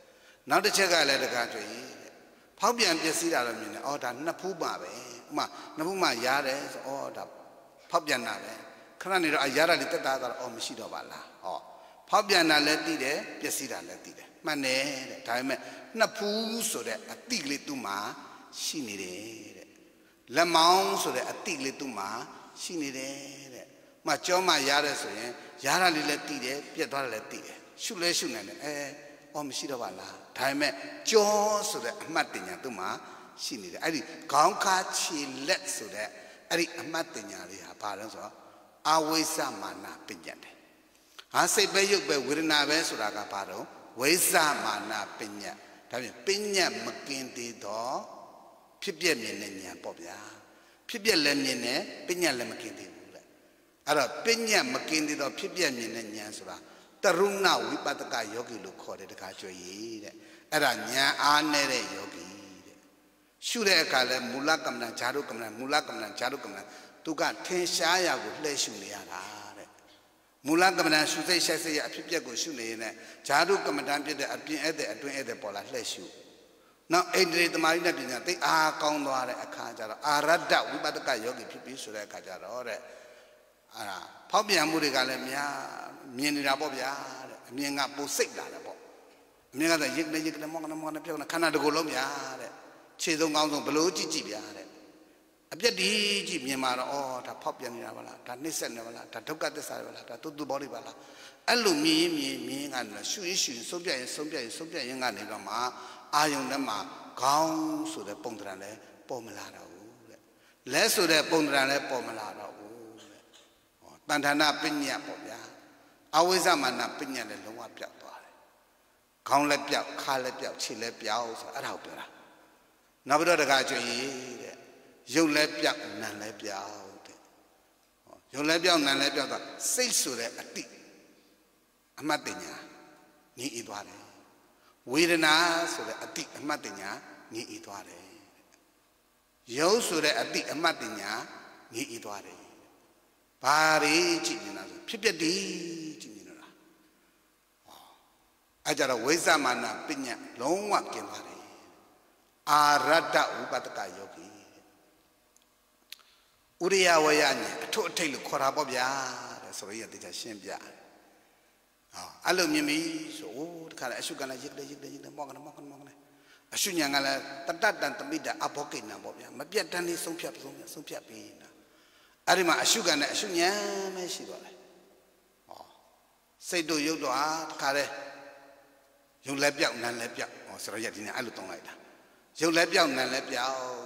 Speaker 2: နောက်တစ်ချက်ကလည်းတခါကျွဲရဲ့တဲ့ဖောက်ပြန်ပျက်စီးတာတော့မြင်တယ်ဩဒါနှစ်ဖူးပါပဲဥမာနှစ်ဖူးမှရားတယ်ဆိုဩဒါဖောက်ပြန်တာပဲခဏနေတော့အရားတာလေးတက်တာတော့ဩမရှိတော့ပါလားဟောဖောက်ပြန်တာလည်းသိတယ်ပျက်စီးတာလည်းသိတယ်မှန်တယ်တဲ့ဒါပေမဲ့ နှစ်ဖူးဆိုတဲ့အတိကလေးသူ့မှာရှိနေတယ်တဲ့လက်မောင်းဆိုတဲ့အတိကလေးသူ့မှာရှိနေတယ်တဲ့မှကြောမှရတယ်ဆိုရင်ရတာလေးလည်းသိတယ်ပြက်သွားတယ်လည်းသိတယ်ရှုလဲရှုနိုင်တယ်အဲအော်မရှိတော့ပါလားဒါပေမဲ့ကြောဆိုတဲ့အမှတ်တင်ညာသူ့မှာရှိနေတယ်အဲ့ဒီခေါင်းခါခြေလက်ဆိုတဲ့အဲ့ဒီအမှတ်တင်ညာလေးဟာဘာလဲဆိုတော့အဝိဇ္ဇမာနပညာတယ်ဟာစိတ်ပဲရုပ်ပဲဝေဒနာပဲဆိုတာကဘာတော့ဝိဇမာနာပညာ ဒါပြန်ပညာမကင်သေးတော့ဖြစ်ပြမြင်တဲ့ဉာဏ်ပေါ့ဗျာဖြစ်ပြလည်းမြင်တယ်ပညာလည်းမကင်သေးဘူးလေအဲ့တော့ပညာမကင်သေးတော့ဖြစ်ပြမြင်တဲ့ဉာဏ်ဆိုတာတရုဏဝိပဿကယောဂီလို့ခေါ်တယ်တခါကြွရည်တဲ့အဲ့ဒါဉာဏ်အားနေတဲ့ယောဂီတဲ့ရှုတဲ့အခါလဲမူလကမ္မဏဂျာရုကမ္မဏမူလကမ္မဏဂျာရုကမ္မဏသူကထင်ရှားရာကိုလှည့်ရှုနေရတာ မူလကမ္မဋ္ဌာန်းရှုစိတ်ဆက်စိတ်ရအဖြစ်ပြက်ကိုရှုနေရင်ဂျာတုကမ္မဋ္ဌာန်းဖြစ်တဲ့အပြင်ဧည့်သည်အတွင်းဧည့်သည်ပေါ်လာလှည့်ရှုနောက်အိန္ဒြေတမာရီနဲ့ပညာသိအားကောင်းသွားတဲ့အခါကျတော့အာရဒ္ဒဝိပဿကယောဂီဖြစ်ပြီးဆိုတဲ့အခါကျတော့တဲ့အာဖောက်ပြန်မှုတွေကလည်းများမြင်နေတာပေါ့ဗျာတဲ့အမြင်ကပိုစိတ်လာတယ်ပေါ့အမြင်ကတော့ရစ်နေရစ်နေမောကနမောကနပြောနေခန္ဓာတကူလုံးဗျာတဲ့ခြေဆုံးကောင်းဆုံးဘလို့ကြည့်ကြည့်ဗျာတဲ့ အပြက်ဒီကြည့်မြင်มาတော့ဩဒါဖောက်ပြန်နေတာပါလားဒါနှိမ့်ဆက်နေပါလားဒါဒုက္ခသစ္စာတွေပါလားဒါတူတူဘောတွေပါလားအဲ့လိုမြင်ရင်မြင်မြင်ကနေရှုရင်ရှုရင်ဆုံးပြရင်ဆုံးပြရင်ဆုံးပြရင်ကနေတော့မှအာယုန်ထဲမှာခေါင်းဆိုတဲ့ပုံသဏ္ဍာန်လည်းပေါ်မလာတော့ဘူးတဲ့လဲဆိုတဲ့ပုံသဏ္ဍာန်လည်းပေါ်မလာတော့ဘူးတဲ့ဟောတန်ဌာနာပညာပေါ့ဗျာအဝိဇ္ဇမာနပညာလည်းလုံးဝပြောက်သွားတယ်ခေါင်းလည်းပြောက်ခါလည်းပြောက်ခြေလည်းပြောက်ဆိုအဲ့ဒါကိုပြောတာနောက်ပြီးတော့တခါကျွင်ရေးတဲ့ ရုပ်လည်းပြောက်နာမ်လည်းပြောက်တဲ့ရုပ်လည်းပြောက်နာမ်လည်းပြောက်သွားစိတ်ဆိုတဲ့အတိအမှတ်တညာညီဤသွားတယ်ဝေဒနာဆိုတဲ့အတိအမှတ်တညာညီဤသွားတယ်ရုပ်ဆိုတဲ့အတိအမှတ်တညာညီဤသွားတယ်ဘာတွေကြည့်နေတာဆိုဖြစ်ပျက်တည်ကြည့်နေတာအဲကြတော့ဝိသမနာပညာလုံးဝကျင်သွားတယ်အာရတ္တဝိပတ္တကယောဂီ ဥရိယဝယညာအထွတ်အထိပ်လို့ခေါ်တာပေါ့ဗျာတဲ့ဆိုရရတေချာရှင်းပြတယ်ဟောအဲ့လိုမြင်ပြီဆိုအိုးတခါလေအရှုကလည်းရစ်တယ်ရစ်တယ်ရစ်တယ်မောကလည်းမောကလည်းမောကလည်းအရှုညာကလည်းတတတန်တမိတအဘောကိဏပေါ့ဗျာမပြတ်တန်းလေးဆုံးဖြတ်ဆုံးဖြတ်ဆုံးဖြတ်ပြီးနာအဲ့ဒီမှာအရှုကနဲ့အရှုညာပဲရှိတော့တယ်ဟောစိတ်တို့ရုပ်တော့ဟာတခါလေရုပ်လည်းပြောက်နာမ်လည်းပြောက်ဟောဆိုရရဒီနေ့အဲ့လိုတောင်းလိုက်တာရုပ်လည်းပြောက်နာမ်လည်းပြောက်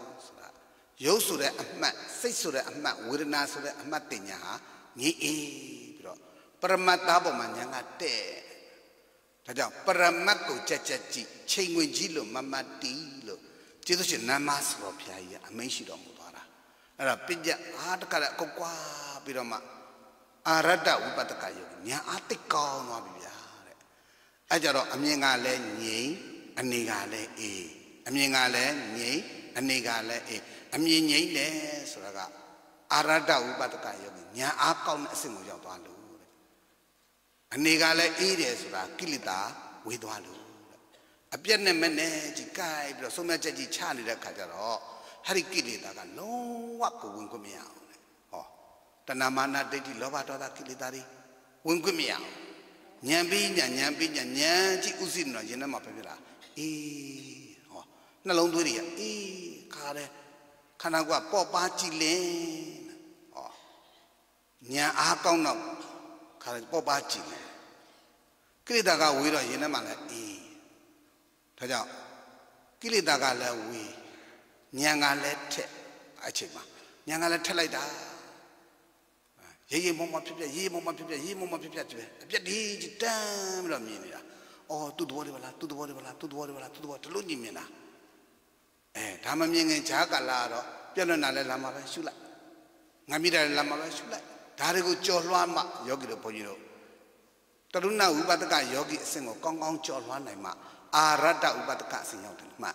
Speaker 2: ရုပ်ဆိုတဲ့အမှတ်စိတ်ဆိုတဲ့အမှတ်ဝေဒနာဆိုတဲ့အမှတ်တင်ညာဟာငြိအေးပြီးတော့ပရမတ်သားပေါ်မှာညာကတဲ့ဒါကြောင့်ပရမတ်ကိုကြက်ကြက်ကြည့်ချိန်ဝင်ကြီးလို့မမတ်တီလို့ကျေးဇူးရှင်နမဆိုတော်ဘုရားကြီးကအမိန့်ရှိတော်မူသွားတာအဲ့ဒါပြကြအားတခါလည်းအကုတ်ကွာပြီးတော့မှအာရတ္တဝိပဿကယောညာအားတိတ်ကောင်းသွားပြီဗျာတဲ့အဲ့ကြတော့အမြင်ကလည်းငြိမ်အနေကလည်းအေးအမြင်ကလည်းငြိမ်အနေကလည်းအေး အမြင်ငြိမ့်တယ်ဆိုတာကအာရတဝိပဿကယောဂီညာအားကောင်းတဲ့အဆင့်ကိုရောက်သွားလို့တဲ့အနေကလည်းအေးတယ်ဆိုတာကိလေသာဝေးသွားလို့တဲ့အပြက်နဲ့မနဲ့ကြီးကိုက်ပြီးတော့ဆုံးမချက်ကြီးချနေတဲ့ခါကျတော့ဟရိကိလေသာကလုံးဝကိုဝင်ခွင့်မရအောင်လေဟောတဏမာနဒိဋ္ဌိလောဘဒေါသကိလေသာတွေဝင်ခွင့်မရအောင်ဉာဏ်ပြီးဉာဏ်ဉာဏ်ပြီးဉာဏ်ဉာဏ်ကြီးဥသိနေတော့ရင်ထဲမှာဖြစ်ဖြစ်လာအေးဟောနှလုံးသွေးတွေကအေးခါတယ် ခန္ဓာကပေါ့ပါကြည်လင်းဟောဉာဏ်အားကောင်းတော့ခါတယ်ပေါ့ပါကြည်လင်းကိလေသာကဝေးတော့ရင်ထဲမှာလည်းအေးဒါကြောင့်ကိလေသာကလည်းဝေးဉာဏ်ကလည်းထက်အချိန်မှာဉာဏ်ကလည်းထက်လိုက်တာရေးရေးမမဖြစ်ဖြစ်ရေးမမဖြစ်ဖြစ်ရေးမမဖြစ်ဖြစ်တည်းအပြက်ဒီကြီးတန်းပြီးတော့မြင်နေတာအော်သူ့သဘောတည်းပါလားသူ့သဘောတည်းပါလားသူ့သဘောတည်းပါလားသူ့သဘောတလို့ညင်မြင်တာ အဲဒါမမြင်ခင်ဈာကလာတော့ပြက်လွတ်နာလဲလာမှာပဲရှုလိုက်ငါမိတယ်လာမှာပဲရှုလိုက်ဒါတွေကိုကြော်လွှားမှယောဂီတို့ဘုန်းကြီးတို့တရုဏဝိပဿကယောဂီအဆင့်ကိုကောင်းကောင်းကြော်လွှားနိုင်မှအာရတ္တဥပဒကအစဉ်ရောက်တယ်မှ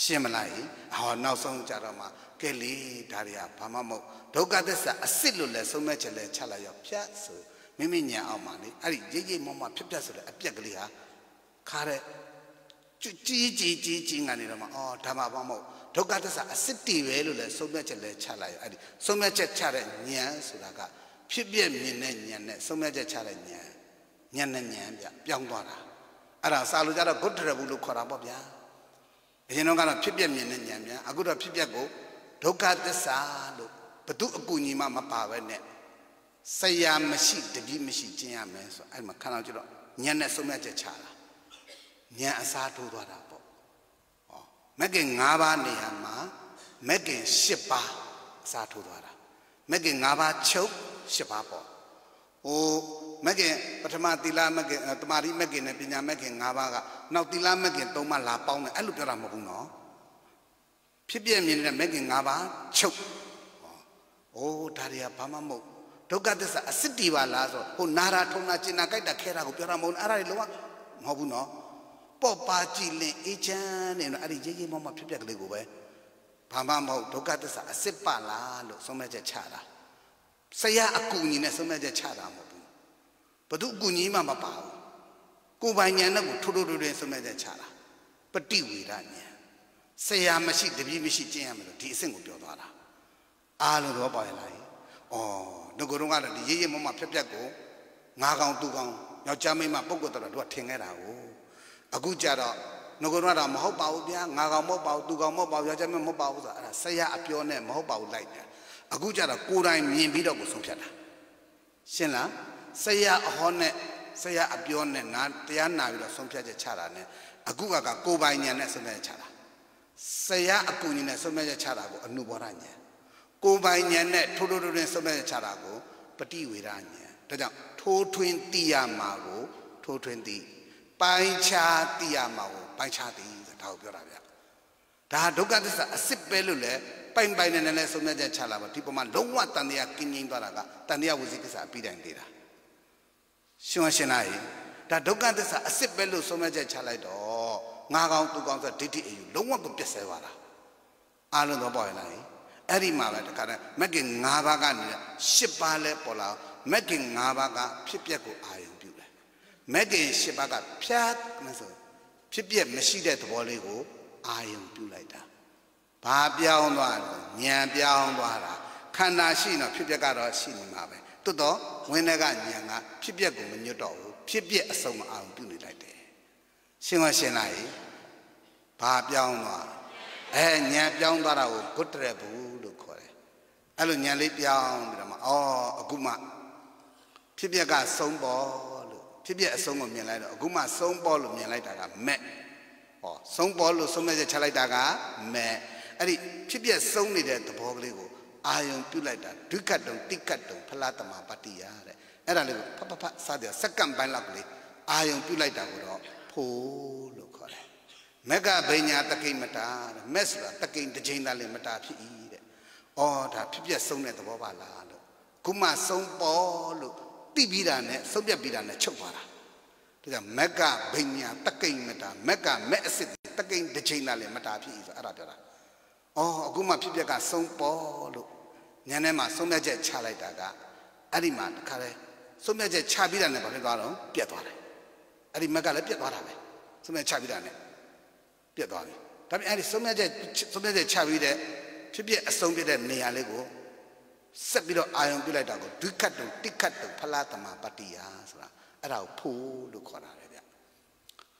Speaker 2: ရှင်းမလားဟောနောက်ဆုံးကြတော့မှကဲလေဒါတွေကဘာမှမဟုတ်ဒုက္ခသစ္စာအစစ်လို့လဲဆုံးမဲ့ချက်လဲချလိုက်ရောဖြတ်ဆိုမိမိညာအောင်ပါလေအဲ့ဒီရိပ်ရိပ်မောမောဖြတ်ဖြတ်ဆိုတဲ့အပြက်ကလေးဟာခါတဲ့ ကြီးကြီးကြီးကြီးကြီးငါနေတော့မှအော်ဒါမှဘာမဟုတ်ဒုက္ခသစ္စာအစစ်တည်ပဲလို့လဲဆုံးမဲ့ချက်လဲချလိုက်ရောအဲ့ဒီဆုံးမဲ့ချက်ချတဲ့ဉာဏ်ဆိုတာကဖြစ်ပြမြင်တဲ့ဉာဏ်နဲ့ဆုံးမဲ့ချက်ချတဲ့ဉာဏ်ဉာဏ်နဲ့ဉာဏ်ပြပြောင်းသွားတာအဲ့ဒါစာလို့ကြတော့ဂုတ္တရဘူးလို့ခေါ်တာပေါ့ဗျာအရင်တော့ကတော့ဖြစ်ပြမြင်တဲ့ဉာဏ်များအခုတော့ဖြစ်ပြကိုဒုက္ခသစ္စာလို့ဘသူအကူညီမှမပါပဲနဲ့ဆရာမရှိတပည့်မရှိကျင့်ရမယ်ဆိုအဲ့မှာခန္ဓာကျတော့ဉာဏ်နဲ့ဆုံးဖြတ်ချက်ချတာ ဉာဏ်အစားထိုးသွားတာပေါ့ဟောမက်ကင်၅ပါးနေရာမှာမက်ကင်၈ပါးအစားထိုးသွားတာမက်ကင်၅ပါးချုပ်၈ပါးပေါ့ဟိုမက်ကင်ပထမသီလမက်ကင်တမာရီမက်ကင်နဲ့ပညာမက်ကင်၅ပါးကနောက်သီလမက်ကင်၃ပါးလာပေါင်းတယ်အဲ့လိုပြောတာမဟုတ်ဘူးနော်ဖြစ်ပြမြင်တဲ့မက်ကင်၅ပါးချုပ်။အိုးဒါတွေကဘာမှမဟုတ်ဒုက္ခသစ္စာအစစ်တီပါလားဆိုဟိုနာရာထုံနာကျင်နာကြိုက်တာခဲတာကိုပြောတာမဟုတ်ဘူးအဲ့ဒါတွေလုံးဝမဟုတ်ဘူးနော်။ ပေါ့ပါကြည်လင်အေးချမ်းနေတော့အဲ့ဒီရေးရေးမောမောဖြစ်ပြက်ကလေးကိုပဲဘာမှမဟုတ်ဒုက္ခသစ္စာအစစ်ပါလားလို့ဆုံးမချက်ချတာ။ဆရာအကူညီနဲ့ဆုံးမချက်ချတာမဟုတ်ဘူး။ဘသူအကူညီမှမပါဘူး။ကိုယ်ပိုင်ဉာဏ်နဲ့ကိုထိုးထိုးထိုးထိုးဆုံးမချက်ချတာ။ပฏิဝေဒဉာဏ်ဆရာမရှိတပည့်မရှိကျင့်ရမယ်လို့ဒီအဆင့်ကိုပြောသွားတာအားလုံးတော့ပါရလား။အော်ငကိုတော့ကတော့ဒီရေးရေးမမဖြက်ဖြက်ကိုငါကောင်သူကောင်ယောက်ျားမိန်းမပုဂ္ဂိုလ်တော်တို့ကထင်ခဲ့တာကို အခုကြတော့ငကိုတော့တော့မဟုတ်ပါဘူးဗျာငါကောင်မဟုတ်ပါဘူးသူကောင်မဟုတ်ပါဘူးယောက်ျားမိန်းမဟုတ်ပါဘူးဆိုတာအဲ့ဒါဆရာအပြောနဲ့မဟုတ်ပါဘူးလိုက်တယ်အခုကြတော့ကိုယ်တိုင်မြင်ပြီးတော့ကိုဆုံးဖြတ်တာရှင်းလားဆရာအဟောနဲ့ဆရာအပြောနဲ့နာတရားနာပြီးတော့ဆုံးဖြတ်ချက်ချတာ ਨੇ အခုကကိုယ်ပိုင်ဉာဏ်နဲ့ဆုံးဖြတ်ချက်ချတာဆရာအကူညီနဲ့ဆုံးဖြတ်ချက်ချတာကိုအနုဘောဓဉာဏ်ကိုယ်ပိုင်ဉာဏ်နဲ့ထိုးထိုးထွင်းဆုံးဖြတ်ချက်ချတာကိုပฏิဝေဒဉာဏ်ဒါကြောင့်ထိုးထွင်းသိရမှာကိုထိုးထွင်းသိ ပိုင်းခြားသိရမှာကိုပိုင်းခြားသိဆိုတာကိုပြောတာဗျဒါဒုက္ခသစ္စာအစစ်ပဲလို့လဲပိုင်ပိုင်နဲ့နဲ့ဆုံးဖြတ်ချက်ချလာပါဒီပုံမှာလုံးဝတန်တရားကင်းငိမ့်သွားတာကတန်တရားဝစီကိစ္စအပြီးတိုင်သေးတာရှင်ရှင်လားဒါဒုက္ခသစ္စာအစစ်ပဲလို့ဆုံးဖြတ်ချက်ချလိုက်တော့ငါကောင်သူကောင်ဆိုဒိဋ္ဌိအယူလုံးဝကိုပြည့်စဲသွားတာအားလုံးတော့ပေါ့ရလားအဲ့ဒီမှာပဲတခါတည်းမက်ကင်၅ပါးကနေ၈ပါးလဲပေါ်လာမက်ကင်၅ပါးကဖြစ်ပျက်ကိုအာရုံပြုတယ် မက်ကင်၈ပါးကဖြတ်မဆိုဖြစ်ပျက်မရှိတဲ့သဘောလေးကိုအာရုံပြုလိုက်တာဘာပြောင်းသွားလဲဉာဏ်ပြောင်းသွားတာခန္ဓာရှိတော့ဖြစ်ပျက်ကတော့ရှိနေမှာပဲတွတ်တော့ဝင်းတဲ့ကဉာဏ်ကဖြစ်ပျက်ကိုမညွတ်တော့ဘူးဖြစ်ပျက်အစုံအာရုံပြုနေလိုက်တယ်ရှင်းမရှင်းလားဘာပြောင်းသွားအဲဉာဏ်ပြောင်းသွားတာကိုဂုတ္တရဘူးလို့ခေါ်တယ်အဲ့လိုဉာဏ်လေးပြောင်းပြီးတော့မှအော်အခုမှဖြစ်ပျက်ကဆုံးပေါ်လို့ ဖြစ်ပျက်အဆုံးကိုမြင်လိုက်တော့အခုမှဆုံးပေါ်လို့မြင်လိုက်တာကမဲ့ဟောဆုံးပေါ်လို့ဆုံးမဲ့ချက်ချလိုက်တာကမဲ့အဲ့ဒီဖြစ်ပျက်ဆုံးနေတဲ့သဘောကလေးကိုအာယုံပြုလိုက်တာဒုက္ခတုံတိကတုံဖလားတမပတ္တိယတဲ့အဲ့ဒါလေးကိုဖဖဖစတဲ့စက္ကန့်ပိုင်းလောက်ကလေးအာယုံပြုလိုက်တာကိုတော့ဖို့လို့ခေါ်တယ်မက္ကဗိညာတကိမတာတဲ့မက်ဆိုတာတကိတစ်ချိန်သာလည်းမတာဖြစ်၏တဲ့ဩဒါဖြစ်ပျက်ဆုံးတဲ့သဘောပါလားလို့ခုမှဆုံးပေါ်လို့ တိပြီးတာနဲ့ဆုံးပြတ်ပြီးတာနဲ့ချုပ်သွားတာဒါကြောင့်မက္ကဗိညာတကိမတာမက္ကမဲ့အစစ်တကိတစ်ချိန်သာလည်းမတာဖြစ်၏ဆိုအဲ့ဒါပြောတာဩအခုမှဖြစ်ပျက်ကဆုံးပေါ်လို့ညနေမှာဆုံးဖြတ်ချက်ချလိုက်တာကအဲ့ဒီမှာတခါလဲဆုံးဖြတ်ချက်ချပြီးတာနဲ့ဘာဖြစ်သွားတော့ပြတ်သွားတယ်အဲ့ဒီမက်ကလည်းပြတ်သွားတာပဲဆုံးဖြတ်ချပြီးတာနဲ့ပြတ်သွားပြီဒါပေမဲ့အဲ့ဒီဆုံးဖြတ်ချက်ဆုံးဖြတ်ချက်ချပြီးတဲ့ဖြစ်ဖြစ်အဆုံးပြတဲ့နေရာလေးကို ဆက်ပြီးတော့အာယုံပြလိုက်တာကိုဒုက္ခတုတိခတ်တုဖလားတမပတ္တိယဆိုတာအဲ့ဒါကိုဖို့လို့ခေါ်တာလေဗျ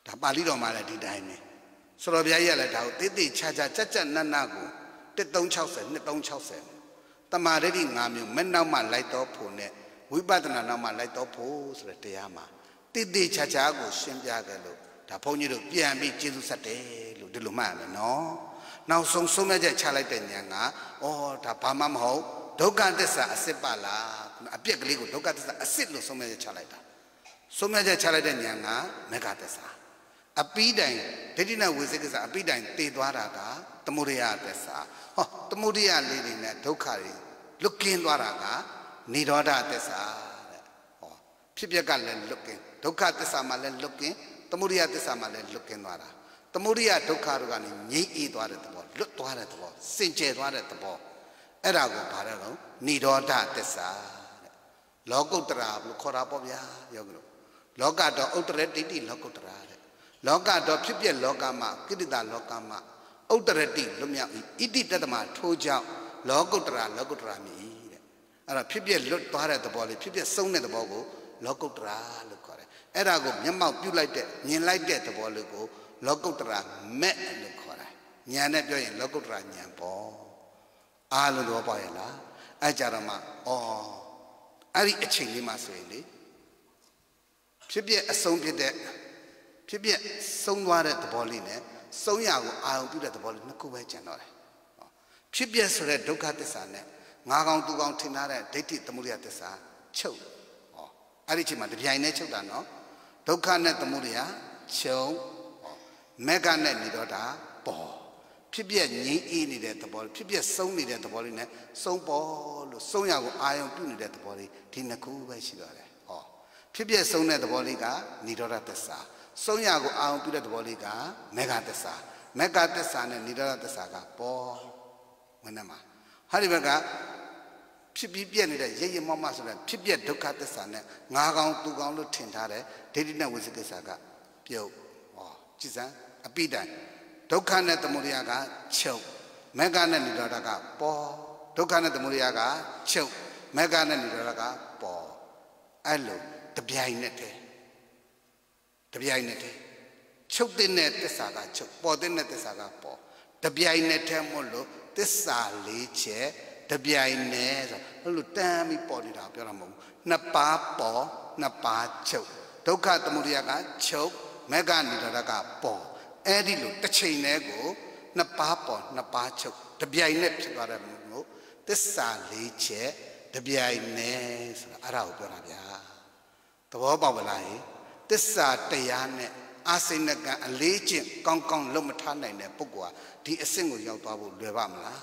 Speaker 2: ဒါပါဠိတော်မှာလည်းဒီတိုင်းပဲဆိုတော့ဘုရားကြီးကလည်းဒါကိုတိတိချာချာကြက်ကြက်နတ်နတ်ကို1360 2360တမာရတိ၅မျိုးမဲ့နောက်မှလိုက်တော့ဖို့နဲ့ဝိပဿနာနောက်မှလိုက်တော့ဖို့ဆိုတဲ့တရားမှာတိတိချာချာကိုရှင်းပြခဲ့လို့ဒါဘုန်းကြီးတို့ပြန်ပြီးကျေးဇူးဆက်တယ်လို့ဒီလိုမှတ်ရမယ်နော်နောက်ဆုံးဆုံးမချက်ချလိုက်တဲ့ဉာဏ်ကဩဒါဘာမှမဟုတ် ဒုက္ခသစ္စာအစစ်ပါလားအပြက်ကလေးကိုဒုက္ခသစ္စာအစစ်လို့ဆုံးမချက်ချလိုက်တာဆုံးမချက်ချလိုက်တဲ့ဉာဏ်ကမေဃသစ္စာအပိတိုင်ဒိဋ္ဌိနဲ့ဝိသေကိစ္စအပိတိုင်တည်သွားတာကသမုဒယသစ္စာဟောသမုဒယလေးတွေနဲ့ဒုက္ခတွေလွတ်ကင်းသွားတာကនិရောဓသစ္စာတဲ့ဟောဖြစ်ပျက်ကလည်းလွတ်ကင်းဒုက္ခသစ္စာမှလည်းလွတ်ကင်းသမုဒယသစ္စာမှလည်းလွတ်ကင်းသွားတာသမုဒယဒုက္ခတို့ကနေငြိမ့်အေးသွားတဲ့သဘောလွတ်သွားတဲ့သဘောစင်ကြယ်သွားတဲ့သဘော အဲ့ဒါကိုဘာလဲတော့និရောဓသစ္စာတဲ့လောကုတ္တရာလို့ခေါ်တာပေါ့ဗျာယောဂလို့လောကတော့ဥတ္တရတိတိလောကုတ္တရာတဲ့လောကတော့ဖြစ်ပျက်လောကမှာကိတ္တလောကမှာဥတ္တရတိလွတ်မြောက်ဣတိတတမထိုးကြောင့်လောကုတ္တရာလောကုတ္တရာမြည်တဲ့အဲ့တော့ဖြစ်ပျက်လွတ်သွားတဲ့သဘောလေးဖြစ်ပျက်ဆုံးတဲ့သဘောကိုလောကုတ္တရာလို့ခေါ်တယ်အဲ့ဒါကိုမျက်မှောက်ပြုလိုက်တဲ့မြင်လိုက်တဲ့သဘောလေးကိုလောကုတ္တရာမဲ့လို့ခေါ်တယ်ညာနဲ့ပြောရင်လောကုတ္တရာညာပေါ့ အားလုံးတော့ပါရဲ့လားအဲ့ကြတော့မှဩအဲ့ဒီအချိန်လေးမှဆိုရင်လေဖြစ်ပျက်အဆုံးဖြစ်တဲ့ဖြစ်ပျက်ဆုံးသွားတဲ့သဘောလေးနဲ့ဆုံးရကိုအာရုံပြုတဲ့သဘောလေးနှစ်ခုပဲကျန်တော့တယ်ဖြစ်ပျက်ဆိုတဲ့ဒုက္ခသစ္စာနဲ့ငါးကောင်သူကောင်ထင်ထားတဲ့ဒိဋ္ဌိသမုဒယသစ္စာချုပ်ဟောအဲ့ဒီအချိန်မှာတပြိုင်နဲ့ချုပ်တာနော်ဒုက္ခနဲ့သမုဒယချုပ်မေဃနဲ့និရောဓပေါ် ဖြစ်ပျက်ငြိမ်းအေးနေတဲ့သဘောဖြစ်ပျက်ဆုံးနေတဲ့သဘောလေးနဲ့ဆုံးပေါ်လို့ဆုံးရကိုအာရုံပြုနေတဲ့သဘောလေးဒီနှစ်ခုပဲရှိတော့တယ်ဟောဖြစ်ပျက်ဆုံးတဲ့သဘောလေးကនិရောဓသစ္စာဆုံးရကိုအာရုံပြုတဲ့သဘောလေးကမေဃသစ္စာမေဃသစ္စာနဲ့និရောဓသစ္စာကပေါ်ဝင်နေမှာဟာဒီဘက်ကဖြစ်ပြီးပြက်နေတဲ့ရရမမဆိုတဲ့ဖြစ်ပြက်ဒုက္ခသစ္စာနဲ့ငါးကောင်သူကောင်လို့ထင်ထားတဲ့ဒိဋ္ဌိနဲ့ဝိသေကိစ္စကပြုတ်ဟောကြည်စမ်းအပိတိုင် ဒုက္ခနဲ့သမုဒယကချုပ်မေဃနဲ့និရောဓကပေါ်ဒုက္ခနဲ့သမုဒယကချုပ်မေဃနဲ့និရောဓကပေါ်အဲ့လိုတပြိုင်နဲ့တည်းတပြိုင်နဲ့တည်းချုပ်တဲ့သစ္စာကချုပ်ပေါ်တဲ့သစ္စာကပေါ်တပြိုင်နဲ့တည်းမို့လို့သစ္စာလေးချက်တပြိုင်နဲ့ဆိုအဲ့လိုတန်းပြီးပေါ်နေတာပြောတာမဟုတ်ဘူးနှစ်ပါးပေါ်နှစ်ပါးချုပ်ဒုက္ခသမုဒယကချုပ်မေဃនិရောဓကပေါ် အဲ့ဒီလိုတစ်ချိန်တည်းကိုနှစ်ပါးပေါ်နှစ်ပါးချုပ်တပြိုင်နဲ့ဖြစ်သွားတယ်မို့သစ္စာလေးချက်တပြိုင်နဲ့ဆိုတာအဲ့ဒါကိုပြောတာဗျာသဘောပေါက်ပါလားသစ္စာတရားနဲ့အာစိဏကအလေးကျင့်ကောင်းကောင်းလုံးမထားနိုင်တဲ့ပုဂ္ဂိုလ်ဟာဒီအဆင့်ကိုရောက်သွားဖို့လွယ်ပါမလား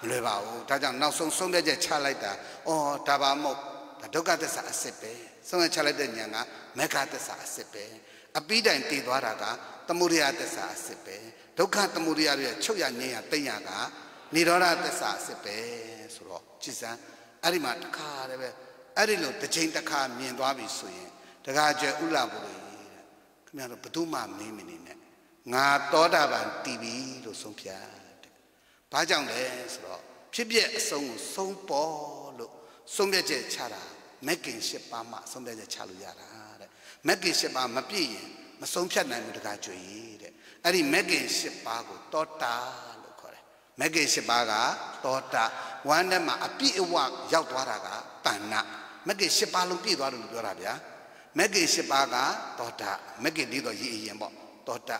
Speaker 2: မလွယ်ပါဘူးဒါကြောင့်နောက်ဆုံးဆုံးဖြတ်ချက်ချလိုက်တာအော်ဒါပါမို့ဒါဒုက္ခသစ္စာအစစ်ပဲဆုံးဖြတ်ချလိုက်တဲ့ဉာဏ်ကမေဃသစ္စာအစစ်ပဲ အပိတိုင်တည်သွားတာကသမုဒယသစ္စာအစစ်ပဲဒုက္ခသမုဒယရဲ့ချုပ်ရငြိမ်းရတိတ်ရကនិရောဓသစ္စာအစစ်ပဲဆိုတော့ကြည်စမ်းအဲ့ဒီမှာတစ်ခါတည်းပဲအဲ့ဒီလိုတစ်ချိန်တစ်ခါမြင်သွားပြီဆိုရင်တခါကျဥလာဘူးလေခင်ဗျားတို့ဘယ်သူမှမင်းမနေနဲ့ငါသောတာပန်တည်ပြီလို့ဆုံးဖြတ်တဲ့ဘာကြောင့်လဲဆိုတော့ဖြစ်ပြအဆုံးကိုဆုံးပေါ်လို့ဆုံးဖြတ်ချက်ချတာမက်ကင်၈ပါးမှဆုံးဖြတ်ချက်ချလို့ရတာတဲ့ မက်ကင်၈ပါးမပြည့်ရင်မဆုံးဖြတ်နိုင်ဘူးတကားကြွေတဲ့အဲ့ဒီမက်ကင်၈ပါးကိုတောတာလို့ခေါ်တယ်မက်ကင်၈ပါးကတောတာဝမ်းထဲမှာအပြည့်အဝရောက်သွားတာကတဏ္ဏမက်ကင်၈ပါးလုံးပြည့်သွားတယ်လို့ပြောတာဗျာမက်ကင်၈ပါးကတောတာမက်ကင်လေးတော့ရည်အရင်ပေါ့တောတာ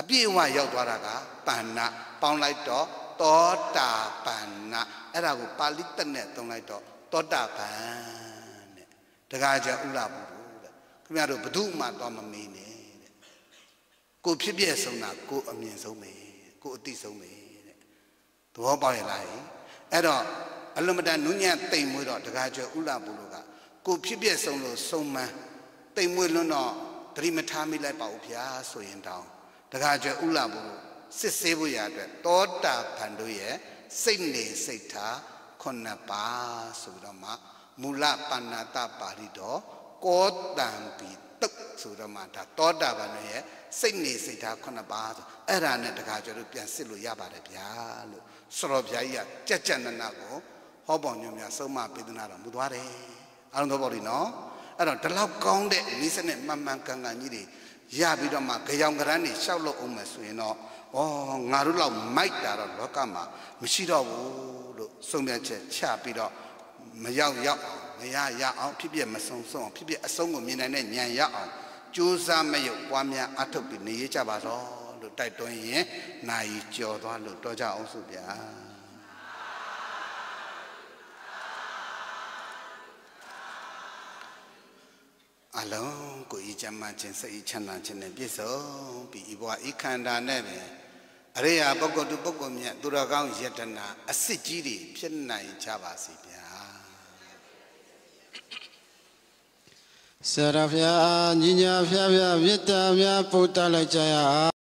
Speaker 2: အပြည့်အဝရောက်သွားတာကပဏ္ဏပေါင်းလိုက်တော့တောတာပဏ္ဏအဲ့ဒါကိုပါဠိတက်နဲ့သုံးလိုက်တော့တောတာပန်တဲ့တခါကျဥလာဘူးတဲ့ ခင်ဗျားတို့ဘ ᱹ မှတော့မမေးနဲ့တဲ့ကိုဖြစ်ပြဆုံးတာကိုအမြင်ဆုံးပဲကိုအတိဆုံးပဲတဲ့သဘောပေါက်ရလားအဲ့တော့အလုံးမတန်နုညံ့တိမ်မွေးတော့တခါကျဥလာဘူးလို့ကကိုဖြစ်ပြဆုံးလို့ဆုံးမန်းတိမ်မွေးလွန်းတော့တတိမထားမိလိုက်ပါဦးဗျာဆိုရင်တောင်းတခါကျဥလာဘူးစစ်ဆေးဖို့ရအတွက်တောတာဖန်တို့ရဲ့စိတ်နေစိတ်ထားခုနှစ်ပါးဆိုပြီးတော့မှမူလပဏ္ဏတပါဠိတော် ကောတံပီတတုတ်ဆိုတော့မှဒါတောတာပန်ရဲ့စိတ်နေစိတ်ထားခုနှစ်ပါးဆိုအဲ့ဒါနဲ့တခါကျတော့ပြန်စစ်လို့ရပါတယ်ဗျာလို့စတော်ဗျာကြီးကကြက်ကြက်နနကိုဟောပေါ်ညွှန်များဆုံးမပေးသနာတော်မူသွားတယ်အားလုံးသဘောတည်းနော်အဲ့တော့ဒီလောက်ကောင်းတဲ့ဤစနစ်မှန်မှန်ကန်ကန်ကြီးတွေရပြီးတော့မှကြောင်ကရန်းတွေရှောက်လို့အောင်မယ်ဆိုရင်တော့ဩငါတို့လောက်မိုက်တာတော့လောကမှာမရှိတော့ဘူးလို့ဆုံးဖြတ်ချက်ချပြီးတော့မရောက်ရောက်အောင်မ ရရအောင်ဖြစ်ဖြစ်မဆုံးဆုံးအောင်ဖြစ်ဖြစ်အဆုံးကိုမြင်နိုင်တဲ့ဉာဏ်ရအောင်ကြိုးစားမရုပ်ပွားများအထုတ်ပြီးနေရကြပါတော့လို့တိုက်တွန်းရင်နိုင်ကြော်သွားလို့တော့ကြအောင်စုဗျာအလုံးကိုဤချမ်းသာခြင်းစိတ်ချမ်းသာခြင်းနဲ့ပြည့်စုံပြီးဤဘဝဤခန္ဓာနဲ့ပဲအရိယာပုဂ္ဂိုလ်သူပုဂ္ဂိုလ်မြတ်သူတော်ကောင်းယတနာအစ်စ်ကြီးတွေဖြစ်နိုင်ကြပါစေဗျာ
Speaker 3: ဆရာဖျားညီညာဖျားဖျားမြတ်တာများပို့တတ်လိုက်ကြရအောင်